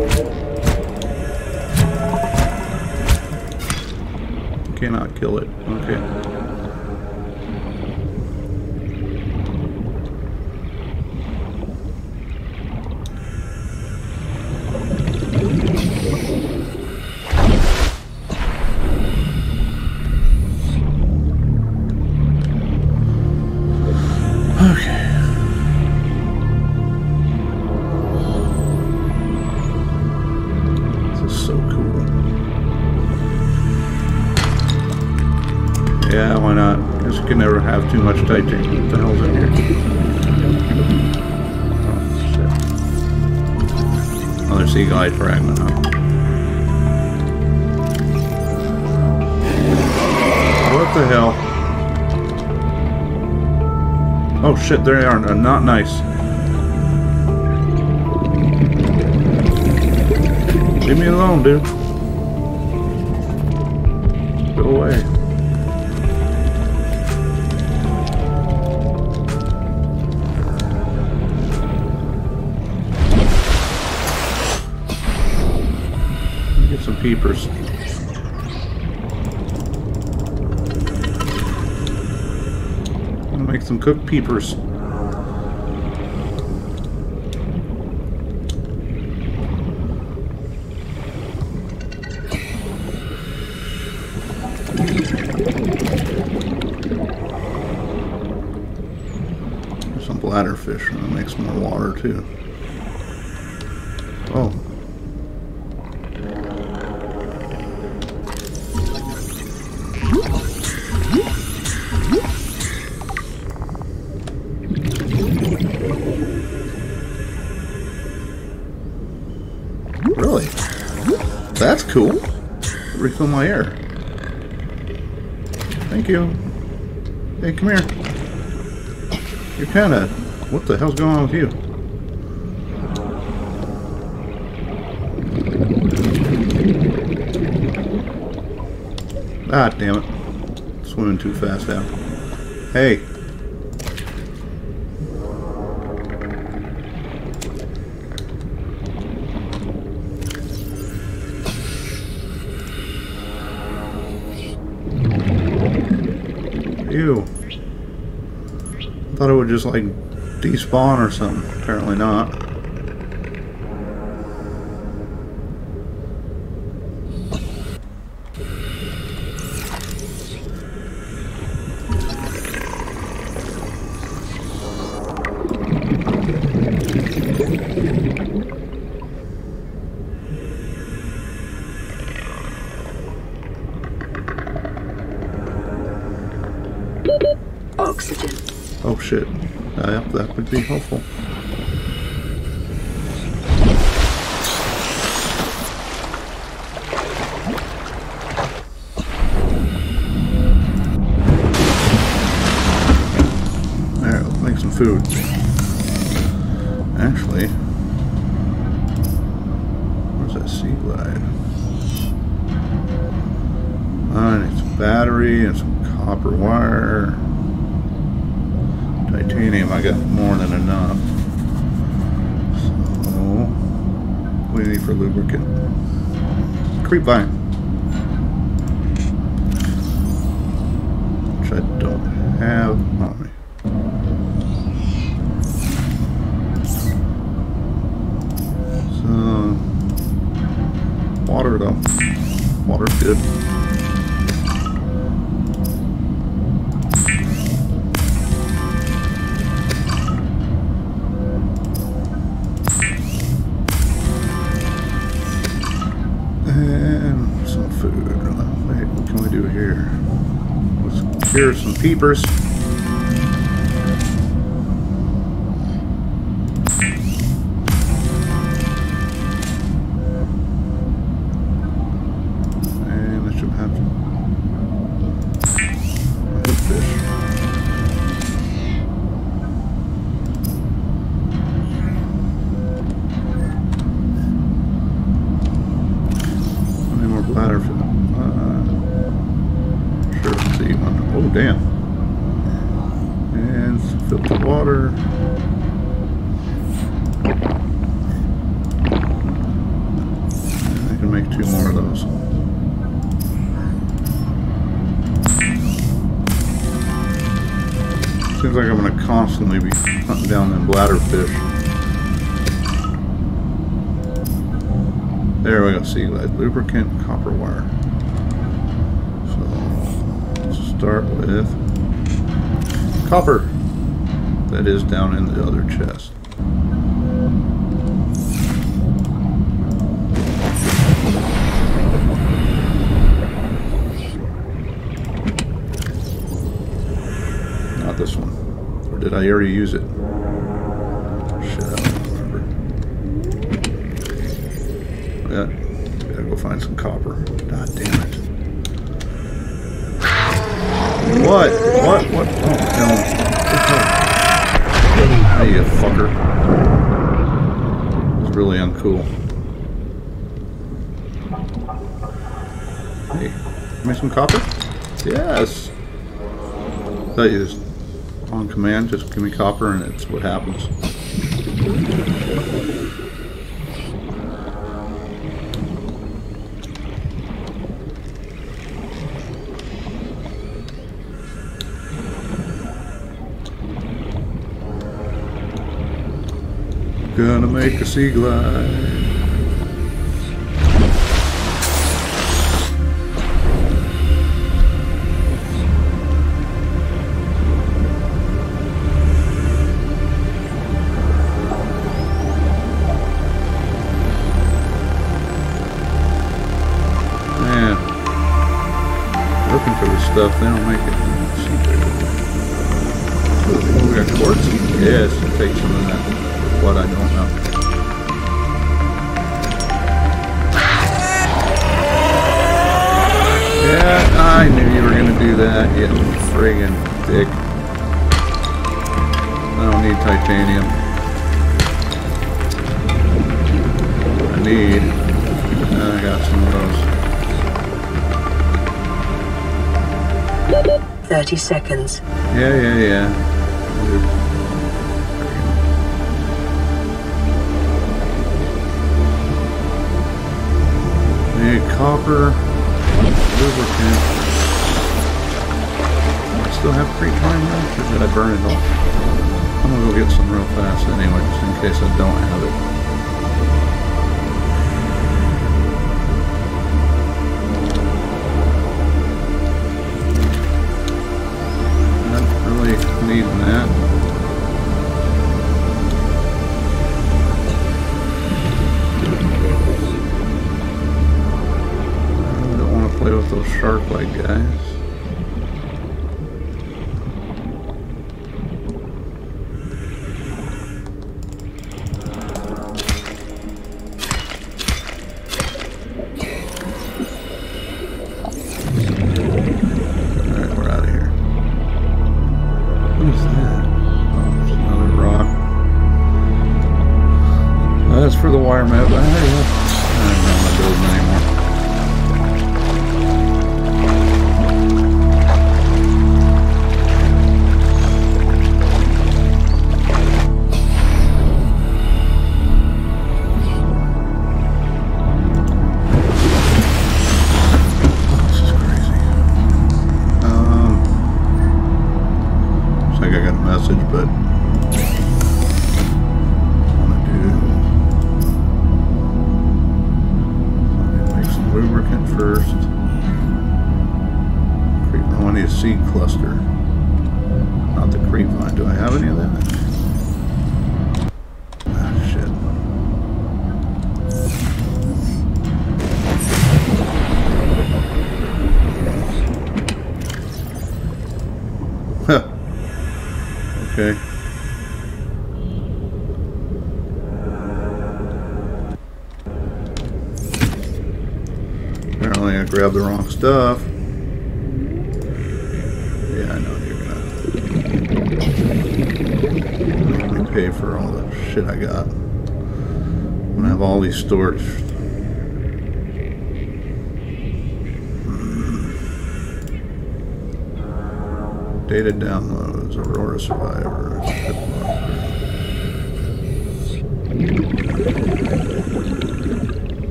Shit, they are not nice. Leave me alone, dude. Go away. Get some peepers. I'm gonna make some cooked peepers. Some bladderfish. I'm gonna make some more water too. Refill my air. Thank you. Hey, come here. You're kind of... What the hell's going on with you? Ah, damn it. Swimming too fast now. Hey. Just like despawn or something. Apparently not. Would be helpful. Alright, let's make some food. Actually, where's that sea glide? I need some battery and some copper wire. I got more than enough. So, you need for lubricant? Creep vine. Peepers. Lubricant, copper wire. So, let's start with copper. That is down in the other chest. Not this one. Or did I already use it? Give copper and it's what happens. Gonna make a sea glide. 30 seconds. Yeah, yeah, yeah. Need copper, lubricant. I still have free time left, or did I burn it all? I'm gonna go get some real fast anyway, just in case I don't have it. Needing that. I don't want to play with those shark-like guys.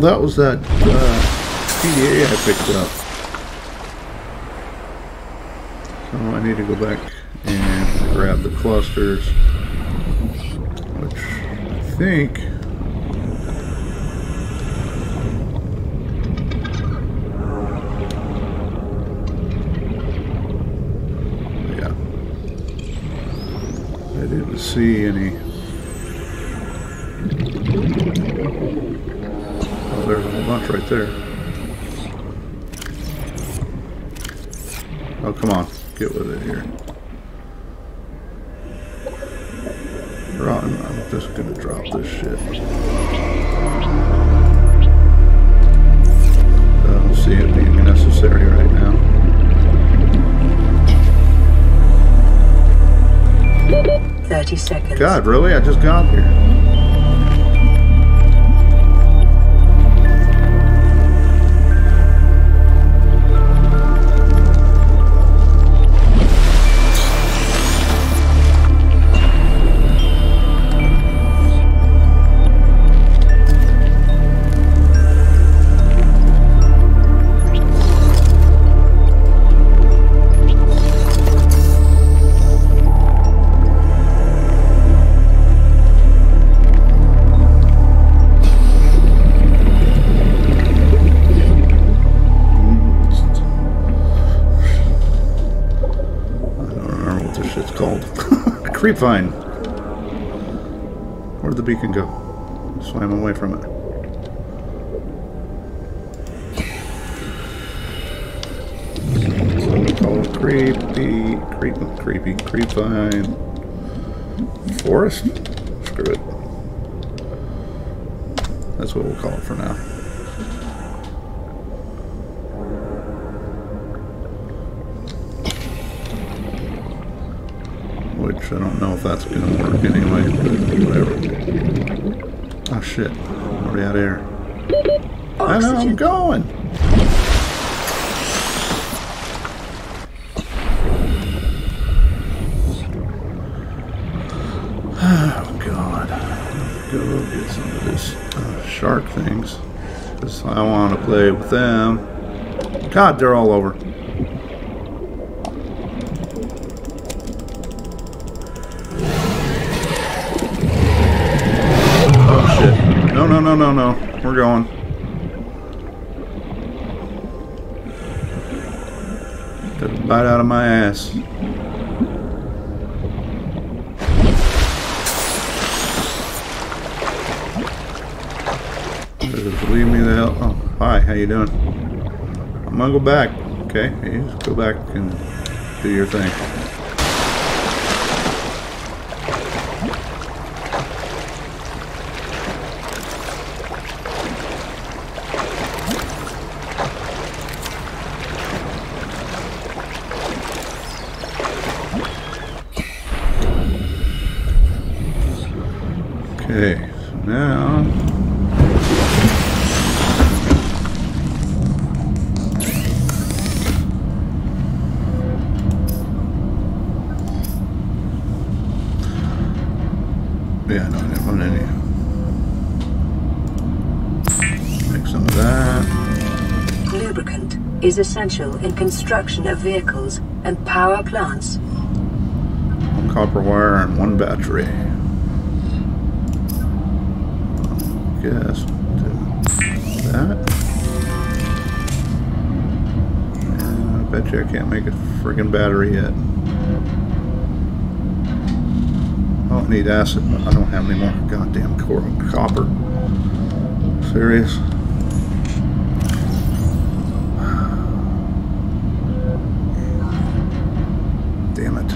That was that uh, PDA I picked up. So I need to go back and grab the clusters, which I think. Yeah. I didn't see any. There. Oh, come on. Get with it here. Rotten. I'm just gonna drop this shit. I don't see it being necessary right now. 30 seconds. God, really? I just got here. Creep vine. Where'd the beacon go? Swam away from it. Call creepy, creep, creepy, creep vine. Forest? Screw it. That's what we'll call it for now. I don't know if that's gonna work anyway, but whatever. Oh shit. Already out of here. I know I'm going. *sighs* Oh god. Go get some of this uh, shark things. Because I want to play with them. God, they're all over. Oh shit. No, no, no, no, no. We're going. Took a bite out of my ass. Leave me the hell. Oh, hi. How you doing? I'm gonna go back. Okay, you just go back and do your thing. Essential in construction of vehicles and power plants. One copper wire and one battery. Do that. And I bet you I can't make a friggin' battery yet. I don't need acid, but I don't have any more goddamn copper. Serious? Damn it.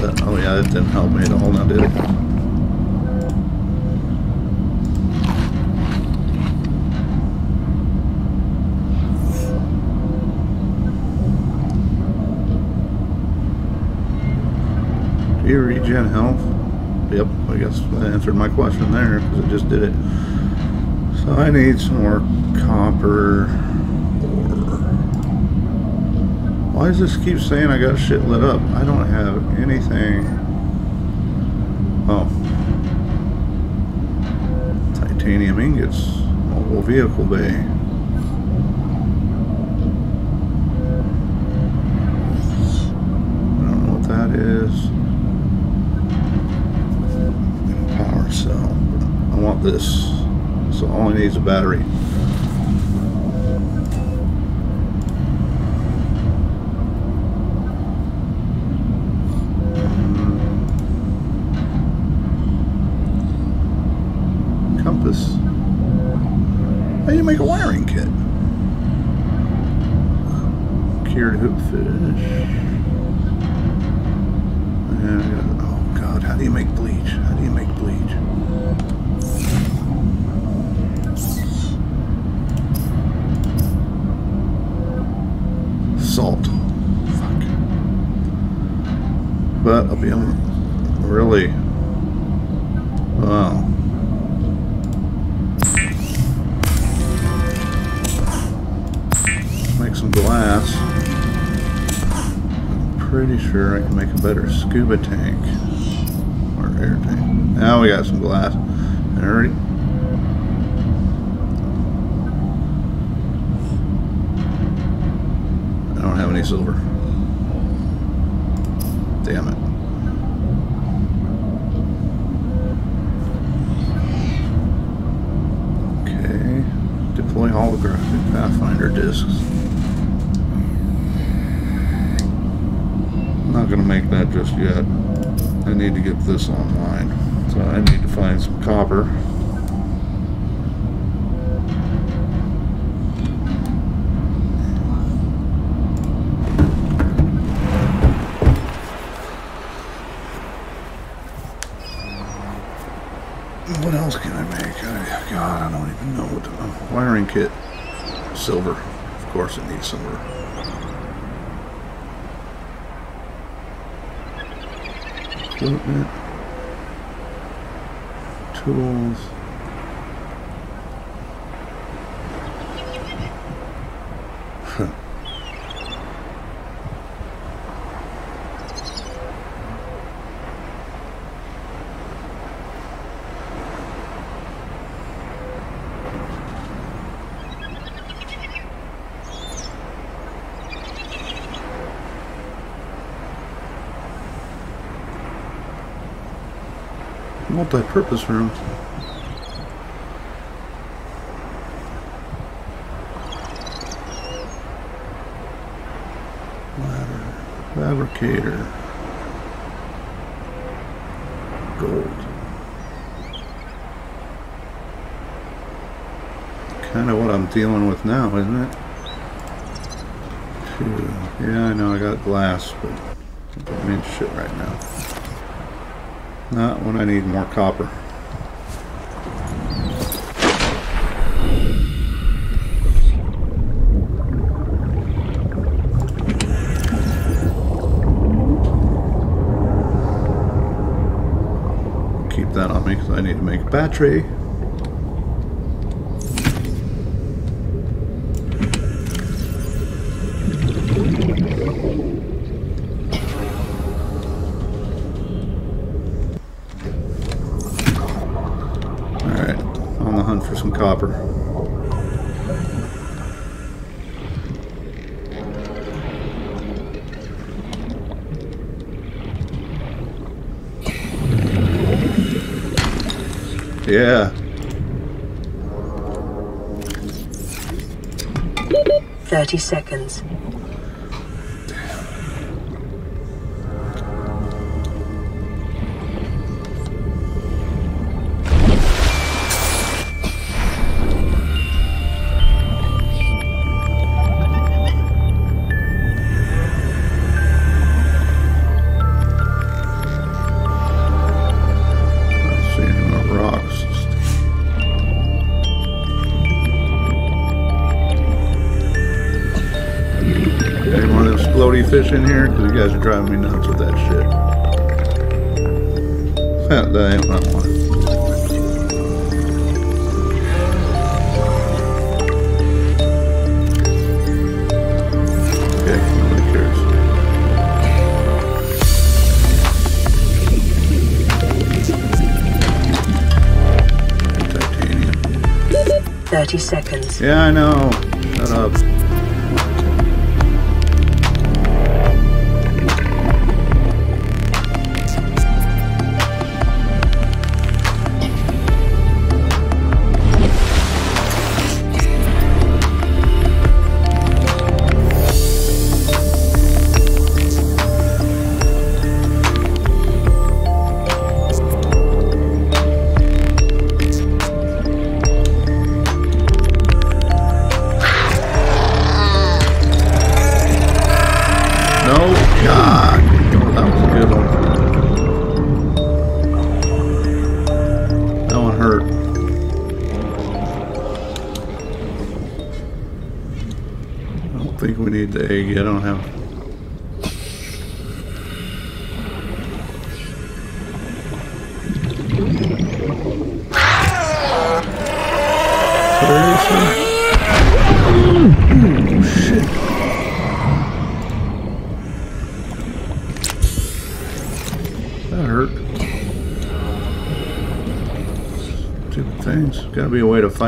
That- oh yeah, that didn't help me at all now, did it? Do you regen health? Yep, I guess that answered my question there because I just did it. So I need some more copper ore. Why does this keep saying I got shit lit up? I don't have anything. Oh. Titanium ingots. Mobile vehicle bay. This. So all I need is a battery. Compass. How do you make a wiring kit? Cured hoopfish. And uh, I oh god, how do you make bleach? How do you make bleach? salt. Fuck. But I'll be on. really. Wow. Make some glass. I'm pretty sure I can make a better scuba tank. Or air tank. Now we got some glass. And I already any silver. Damn it. Okay. Deploy holographic Pathfinder discs. I'm not gonna make that just yet. I need to get this online. So I need to find some copper. What else can I make? I, God, I don't even know what to, oh, wiring kit. Silver. Of silver. Equipment. Tools. Huh. Multi-purpose room. Ladder. Fabricator. Gold. Kind of what I'm dealing with now, isn't it? Yeah, I know I got glass, but it mean shit right now. Not when I need more copper. Keep that on me because I need to make a battery. 30 seconds. Floaty fish in here? Because you guys are driving me nuts with that shit. That *laughs* that ain't what I want. Okay, nobody cares. Thirty seconds. Yeah, I know. Shut up.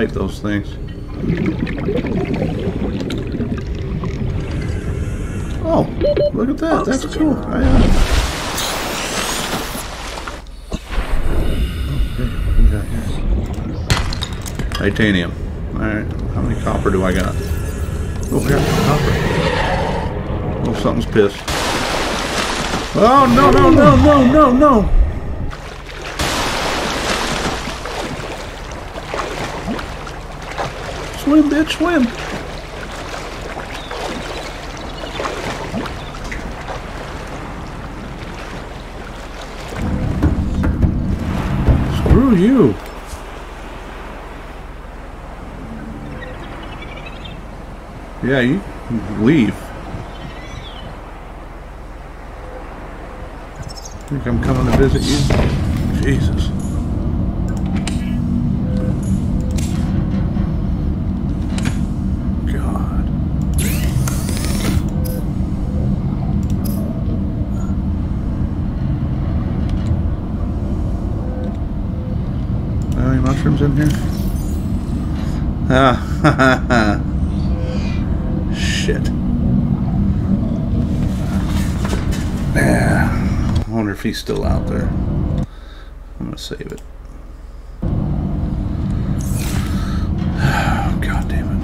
Fight those things. Oh, look at that. That's cool. I, uh, got here? Titanium. Alright, how many copper do I got? Oh, here, copper. Oh, something's pissed. Oh, no, no, no, no, no, no! Swim, bitch, swim! Screw you! Yeah, you leave. Think I'm coming to visit you? Jesus. God. Any mushrooms in here? Ah, ha ha ha. Shit. Yeah. I wonder if he's still out there. I'm gonna save it. *sighs* God damn it.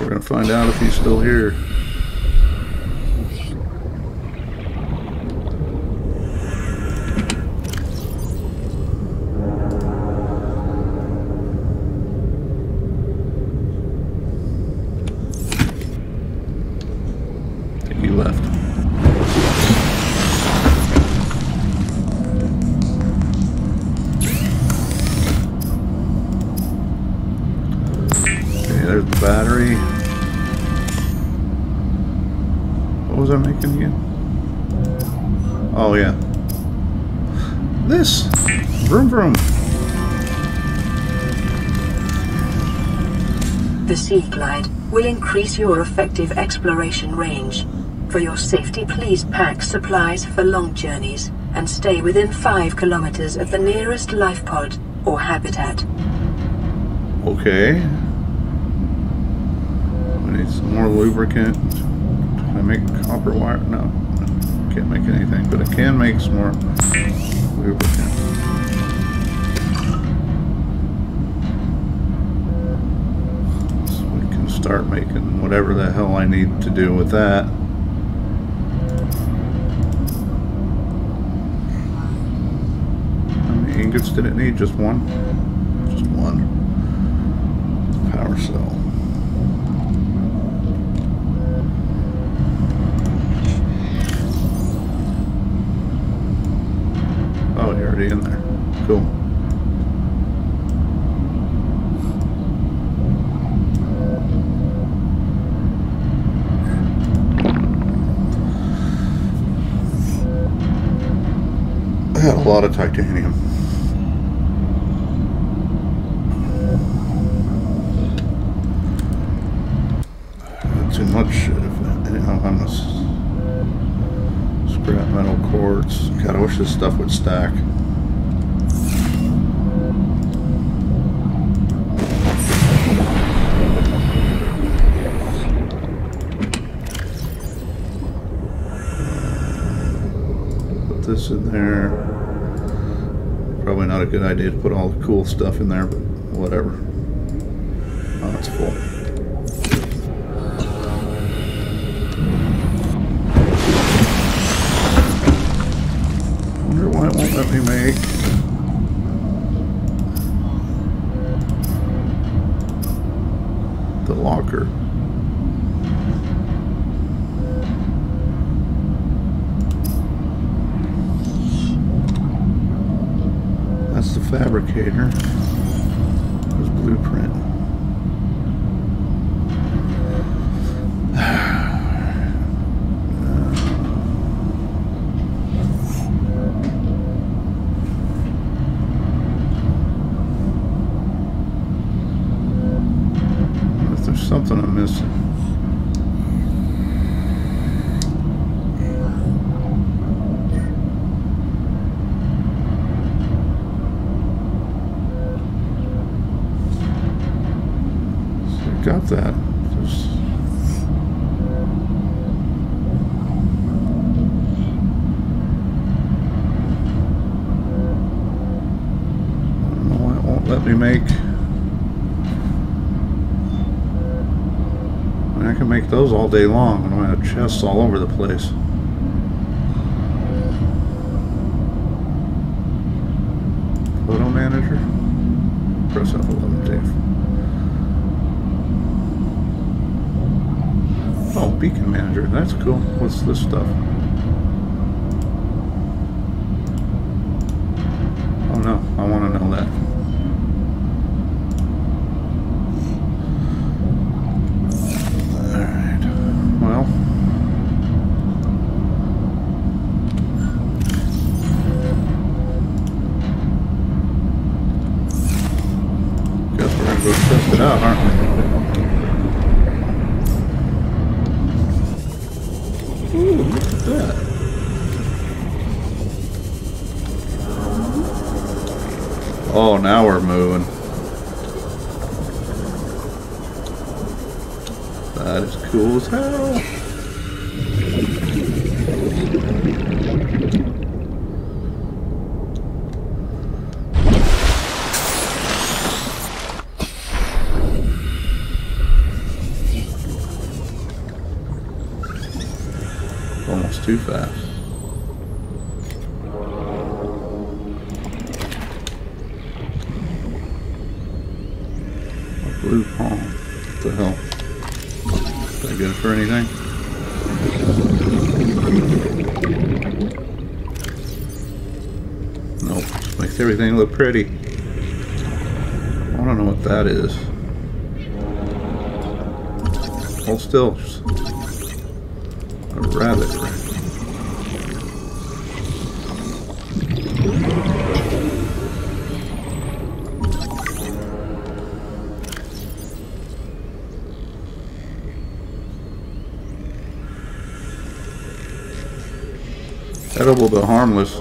We're gonna find out if he's still here. Increase your effective exploration range. For your safety, please pack supplies for long journeys and stay within 5 kilometers of the nearest life pod or habitat. Okay. I need some more lubricant. Can I make copper wire? No. Can't make anything, but I can make some more lubricant. Start making whatever the hell I need to do with that. How many ingots did it need? Just one? Just one power cell. Oh, you're already in there. Cool. Lot of titanium. too much scrap metal quartz. God, I wish this stuff would stack. This in there. Probably not a good idea to put all the cool stuff in there, but whatever. day long and I have chests all over the place. Photo manager? Press F11, Dave. Oh, beacon manager. That's cool. What's this stuff? Too fast. A blue palm. What the hell? Is that good for anything? Nope. Makes everything look pretty. I don't know what that is. Hold still. A rabbit. harmless.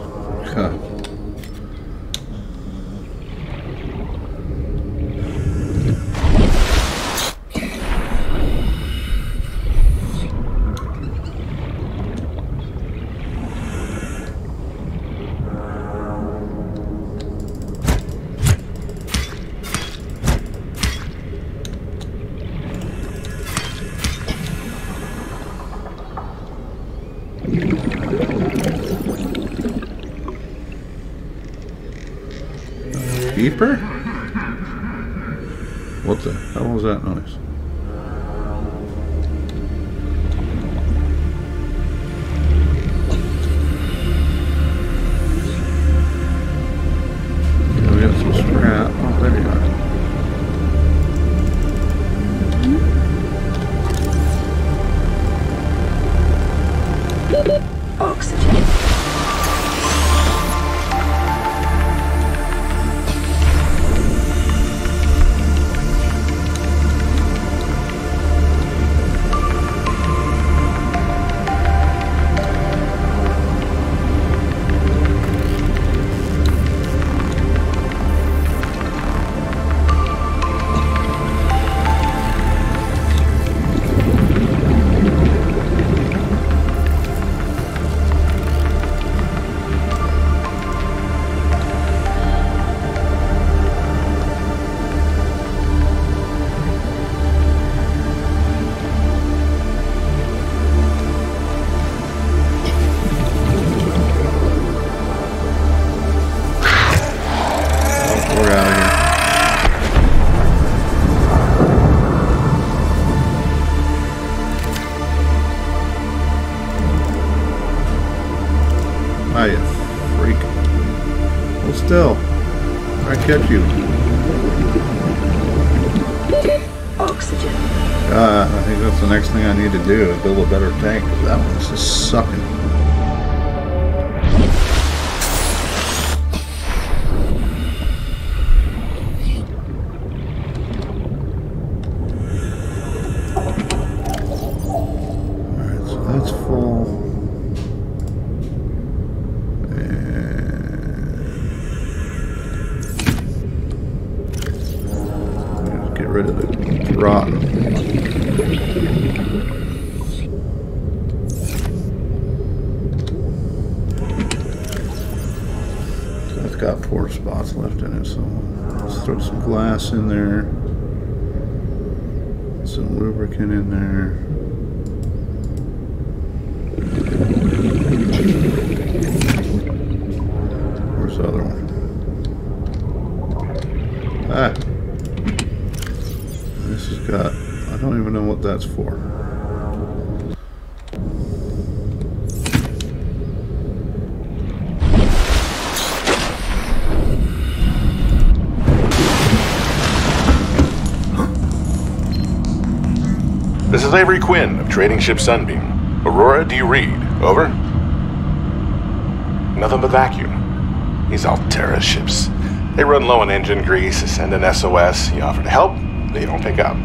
Is Avery Quinn of Trading Ship Sunbeam. Aurora, do you read? Over? Nothing but vacuum. These Alterra ships. They run low on engine grease, send an SOS, you offer to help, they don't pick up.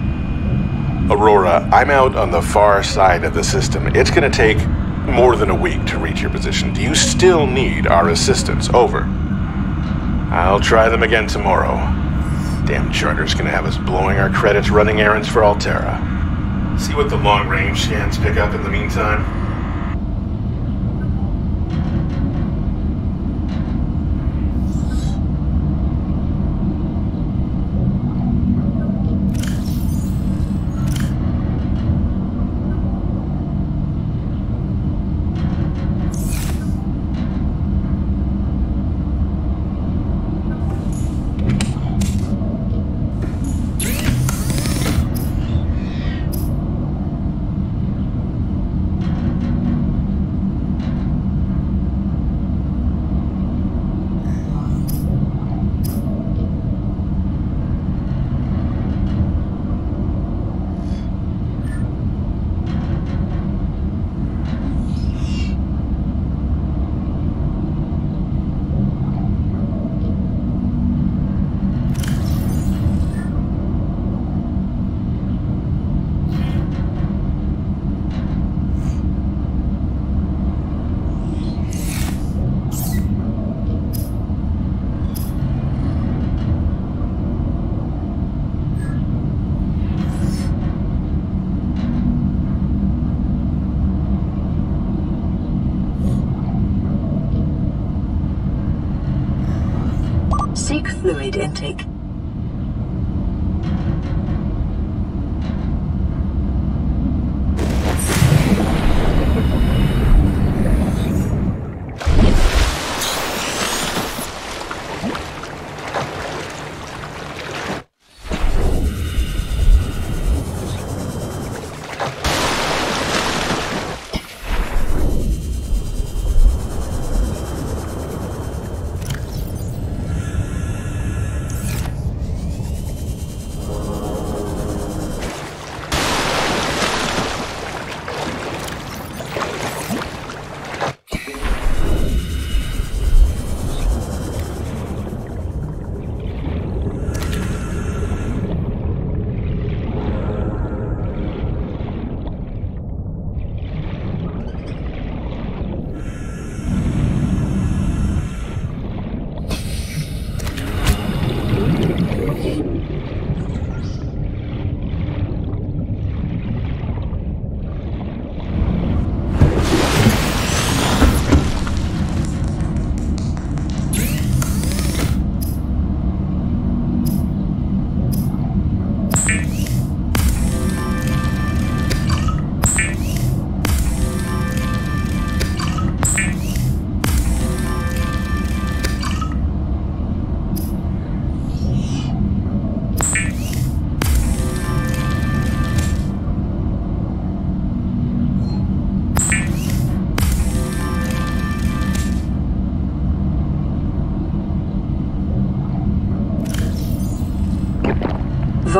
Aurora, I'm out on the far side of the system. It's gonna take more than a week to reach your position. Do you still need our assistance? Over. I'll try them again tomorrow. Damn charter's gonna have us blowing our credits running errands for Alterra. See what the long range scans pick up in the meantime.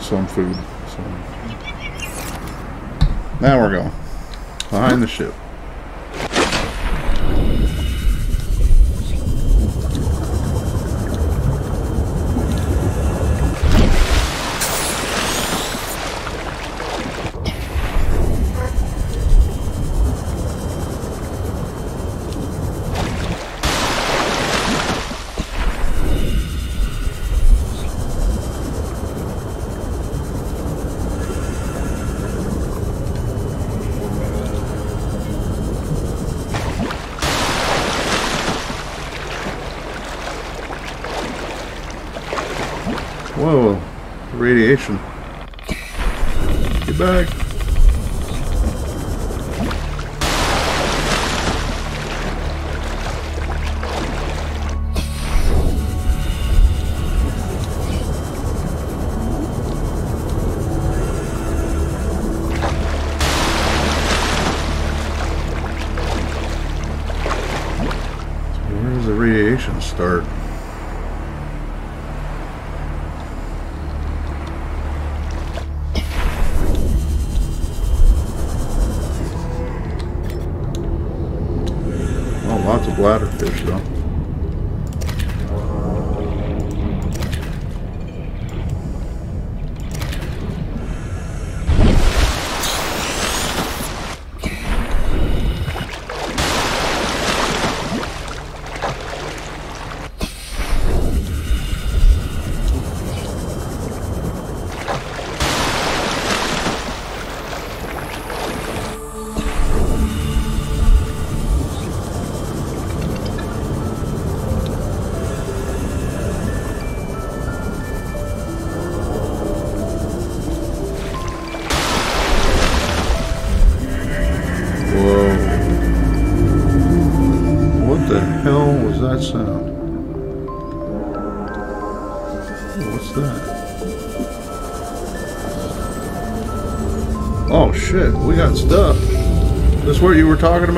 some food. So now we're going behind the ship.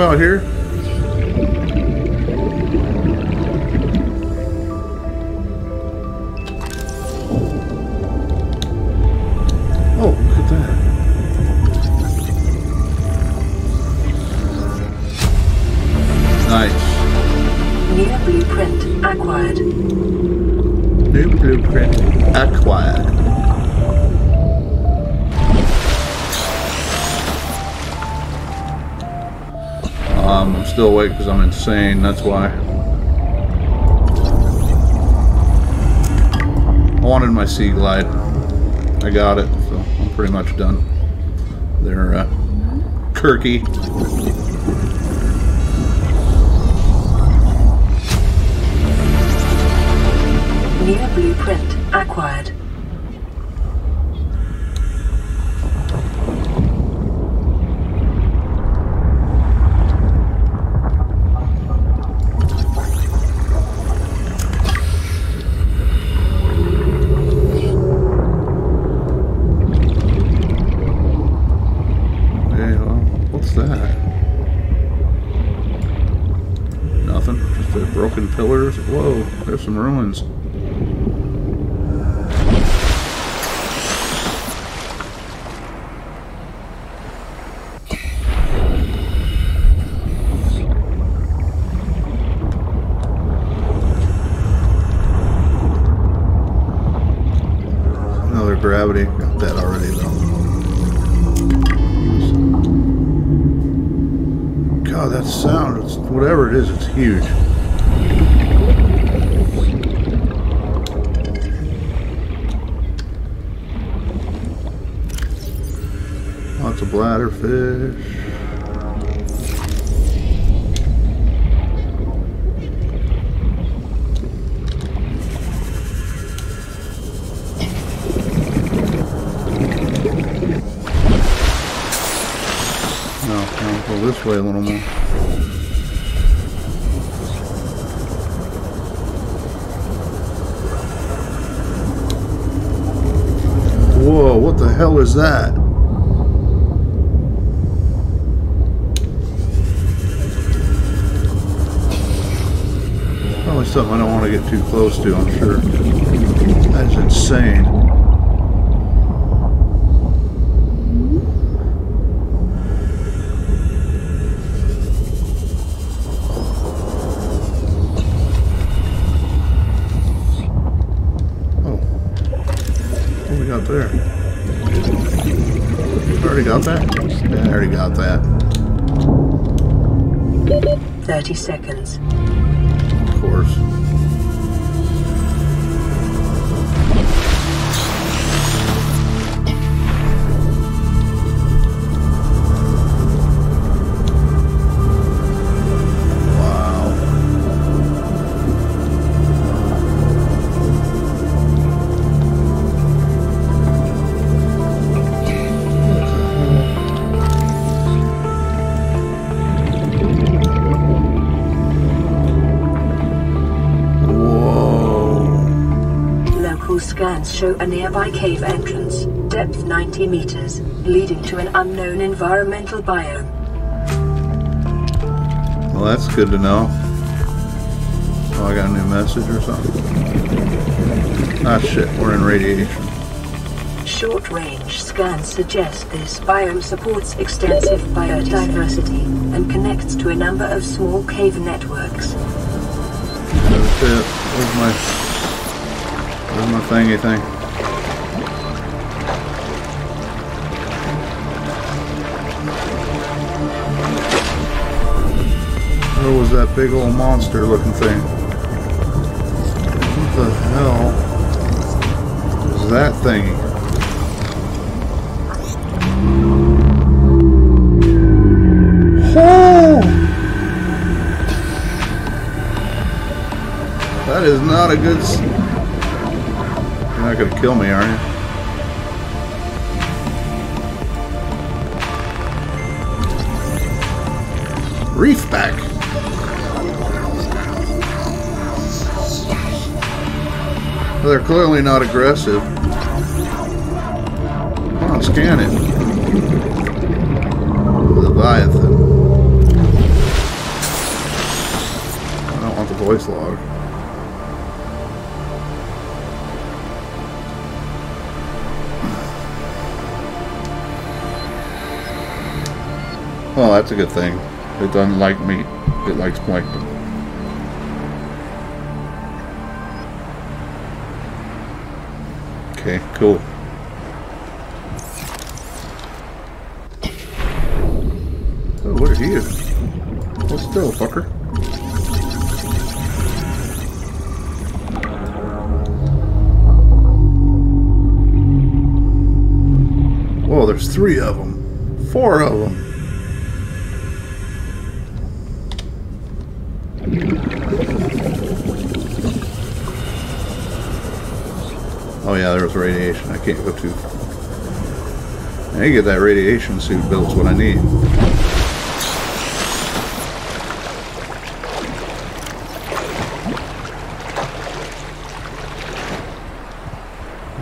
About here? That's why. I wanted my Seaglide. I got it, so I'm pretty much done. They're uh, Kirky. New blueprint acquired. Hey, well, what's that? Nothing. Just the broken pillars. Whoa, there's some ruins. Another gravity. Got that already though. God, that sound, it's, whatever it is, it's huge. Lots of bladderfish. Go a little more. Whoa, what the hell is that? Probably something I don't want to get too close to, I'm sure. That's insane. Got that? Yeah, I already got that. 30 seconds. Show a nearby cave entrance, depth 90 meters, leading to an unknown environmental biome. Well, that's good to know. Oh, I got a new message or something. Ah, shit, we're in radiation. Short range scans suggest this biome supports extensive biodiversity and connects to a number of small cave networks. That's it. Where's my... Where's my thingy thing? That big old monster looking thing? What the hell is that thing? That is not a good. You're not gonna kill me, are you? Reefback. Clearly not aggressive. Come on, scan it. Leviathan. I don't want the voice log. Well, that's a good thing. It doesn't like meat. It likes plankton. Cool. Oh, what are you? Hold still, fucker. Whoa, there's three of them. Four of them. Oh yeah, there was radiation. I can't go too. I get that radiation suit built. is what I need.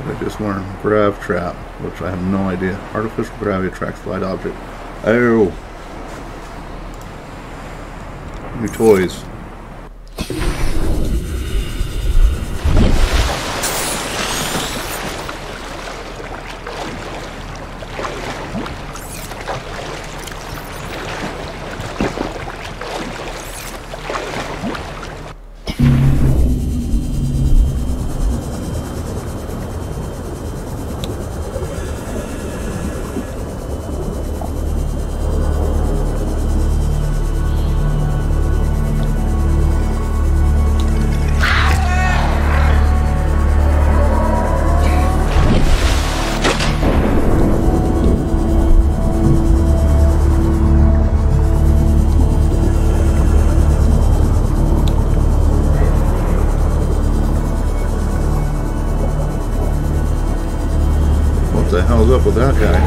I just learned grav trap, which I have no idea. Artificial gravity attracts light object. Oh, new toys. Hell's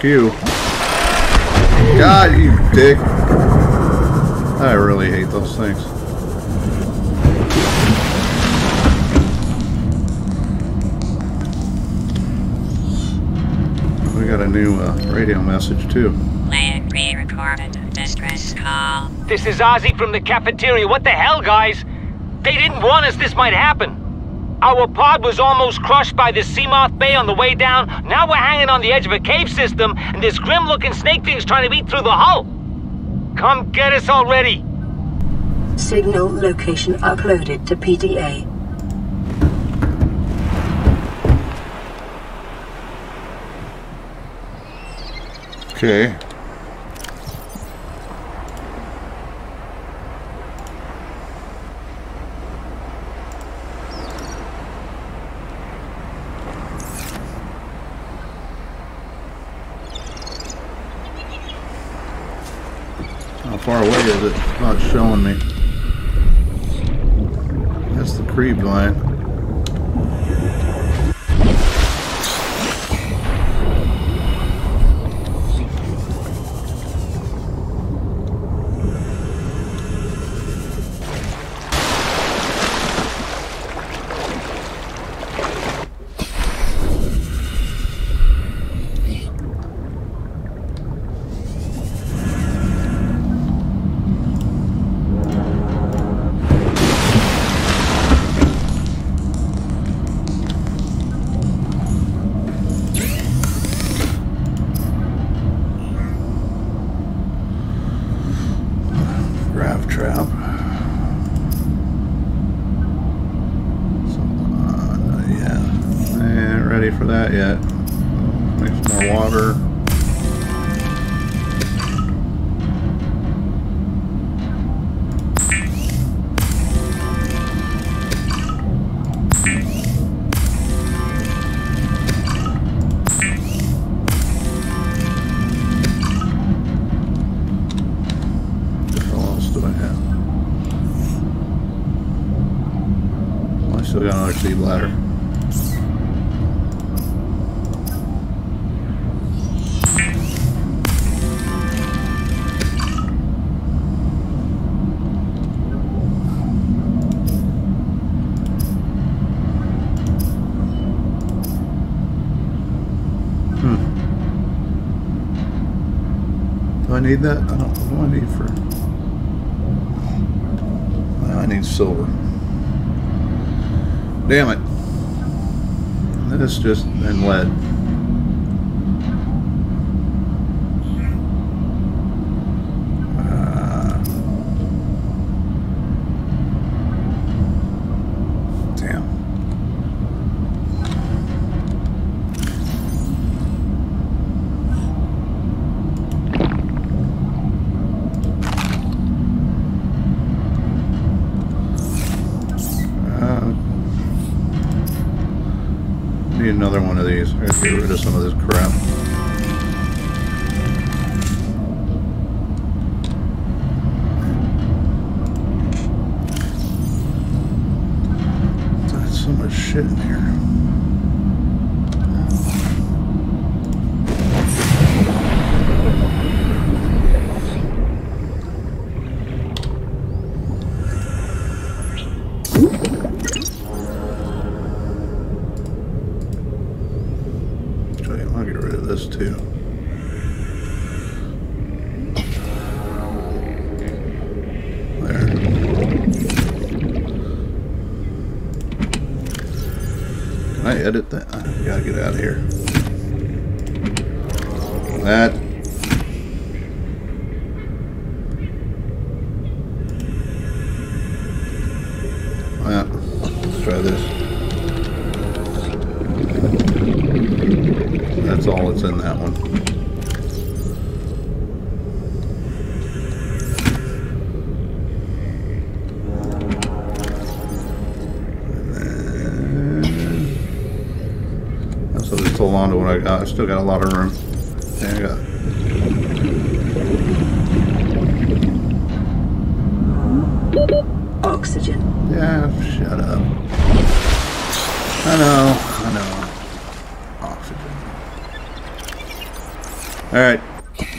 fuck you. God, you dick. I really hate those things. We got a new uh, radio message, too. Land re-recorded distress call. This is Ozzy from the cafeteria. What the hell, guys? They didn't warn us this might happen. Our pod was almost crushed by this Seamoth Bay on the way down. Now we're hanging on the edge of a cave system, and this grim-looking snake thing's trying to eat through the hull. Come get us already. Signal location uploaded to PDA. Okay. Trap. So, uh, not yet. Ain't ready for that yet. Make some more water. Need that? I don't. What do I need for? I need silver. Damn it. This just in lead. I got. I still got a lot of room. Yeah, Oxygen. Yeah, shut up. I know, I know. Oxygen. Alright,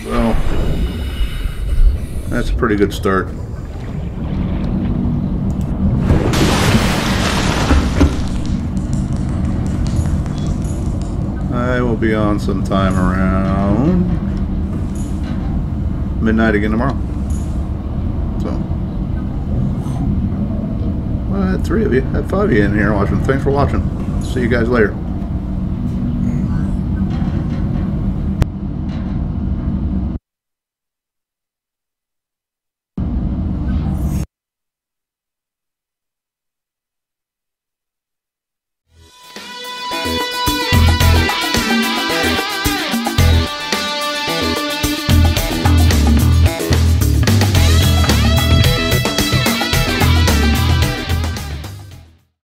well, that's a pretty good start. Be on sometime around midnight again tomorrow. So, well, I had three of you, I had five of you in here watching. Thanks for watching. See you guys later.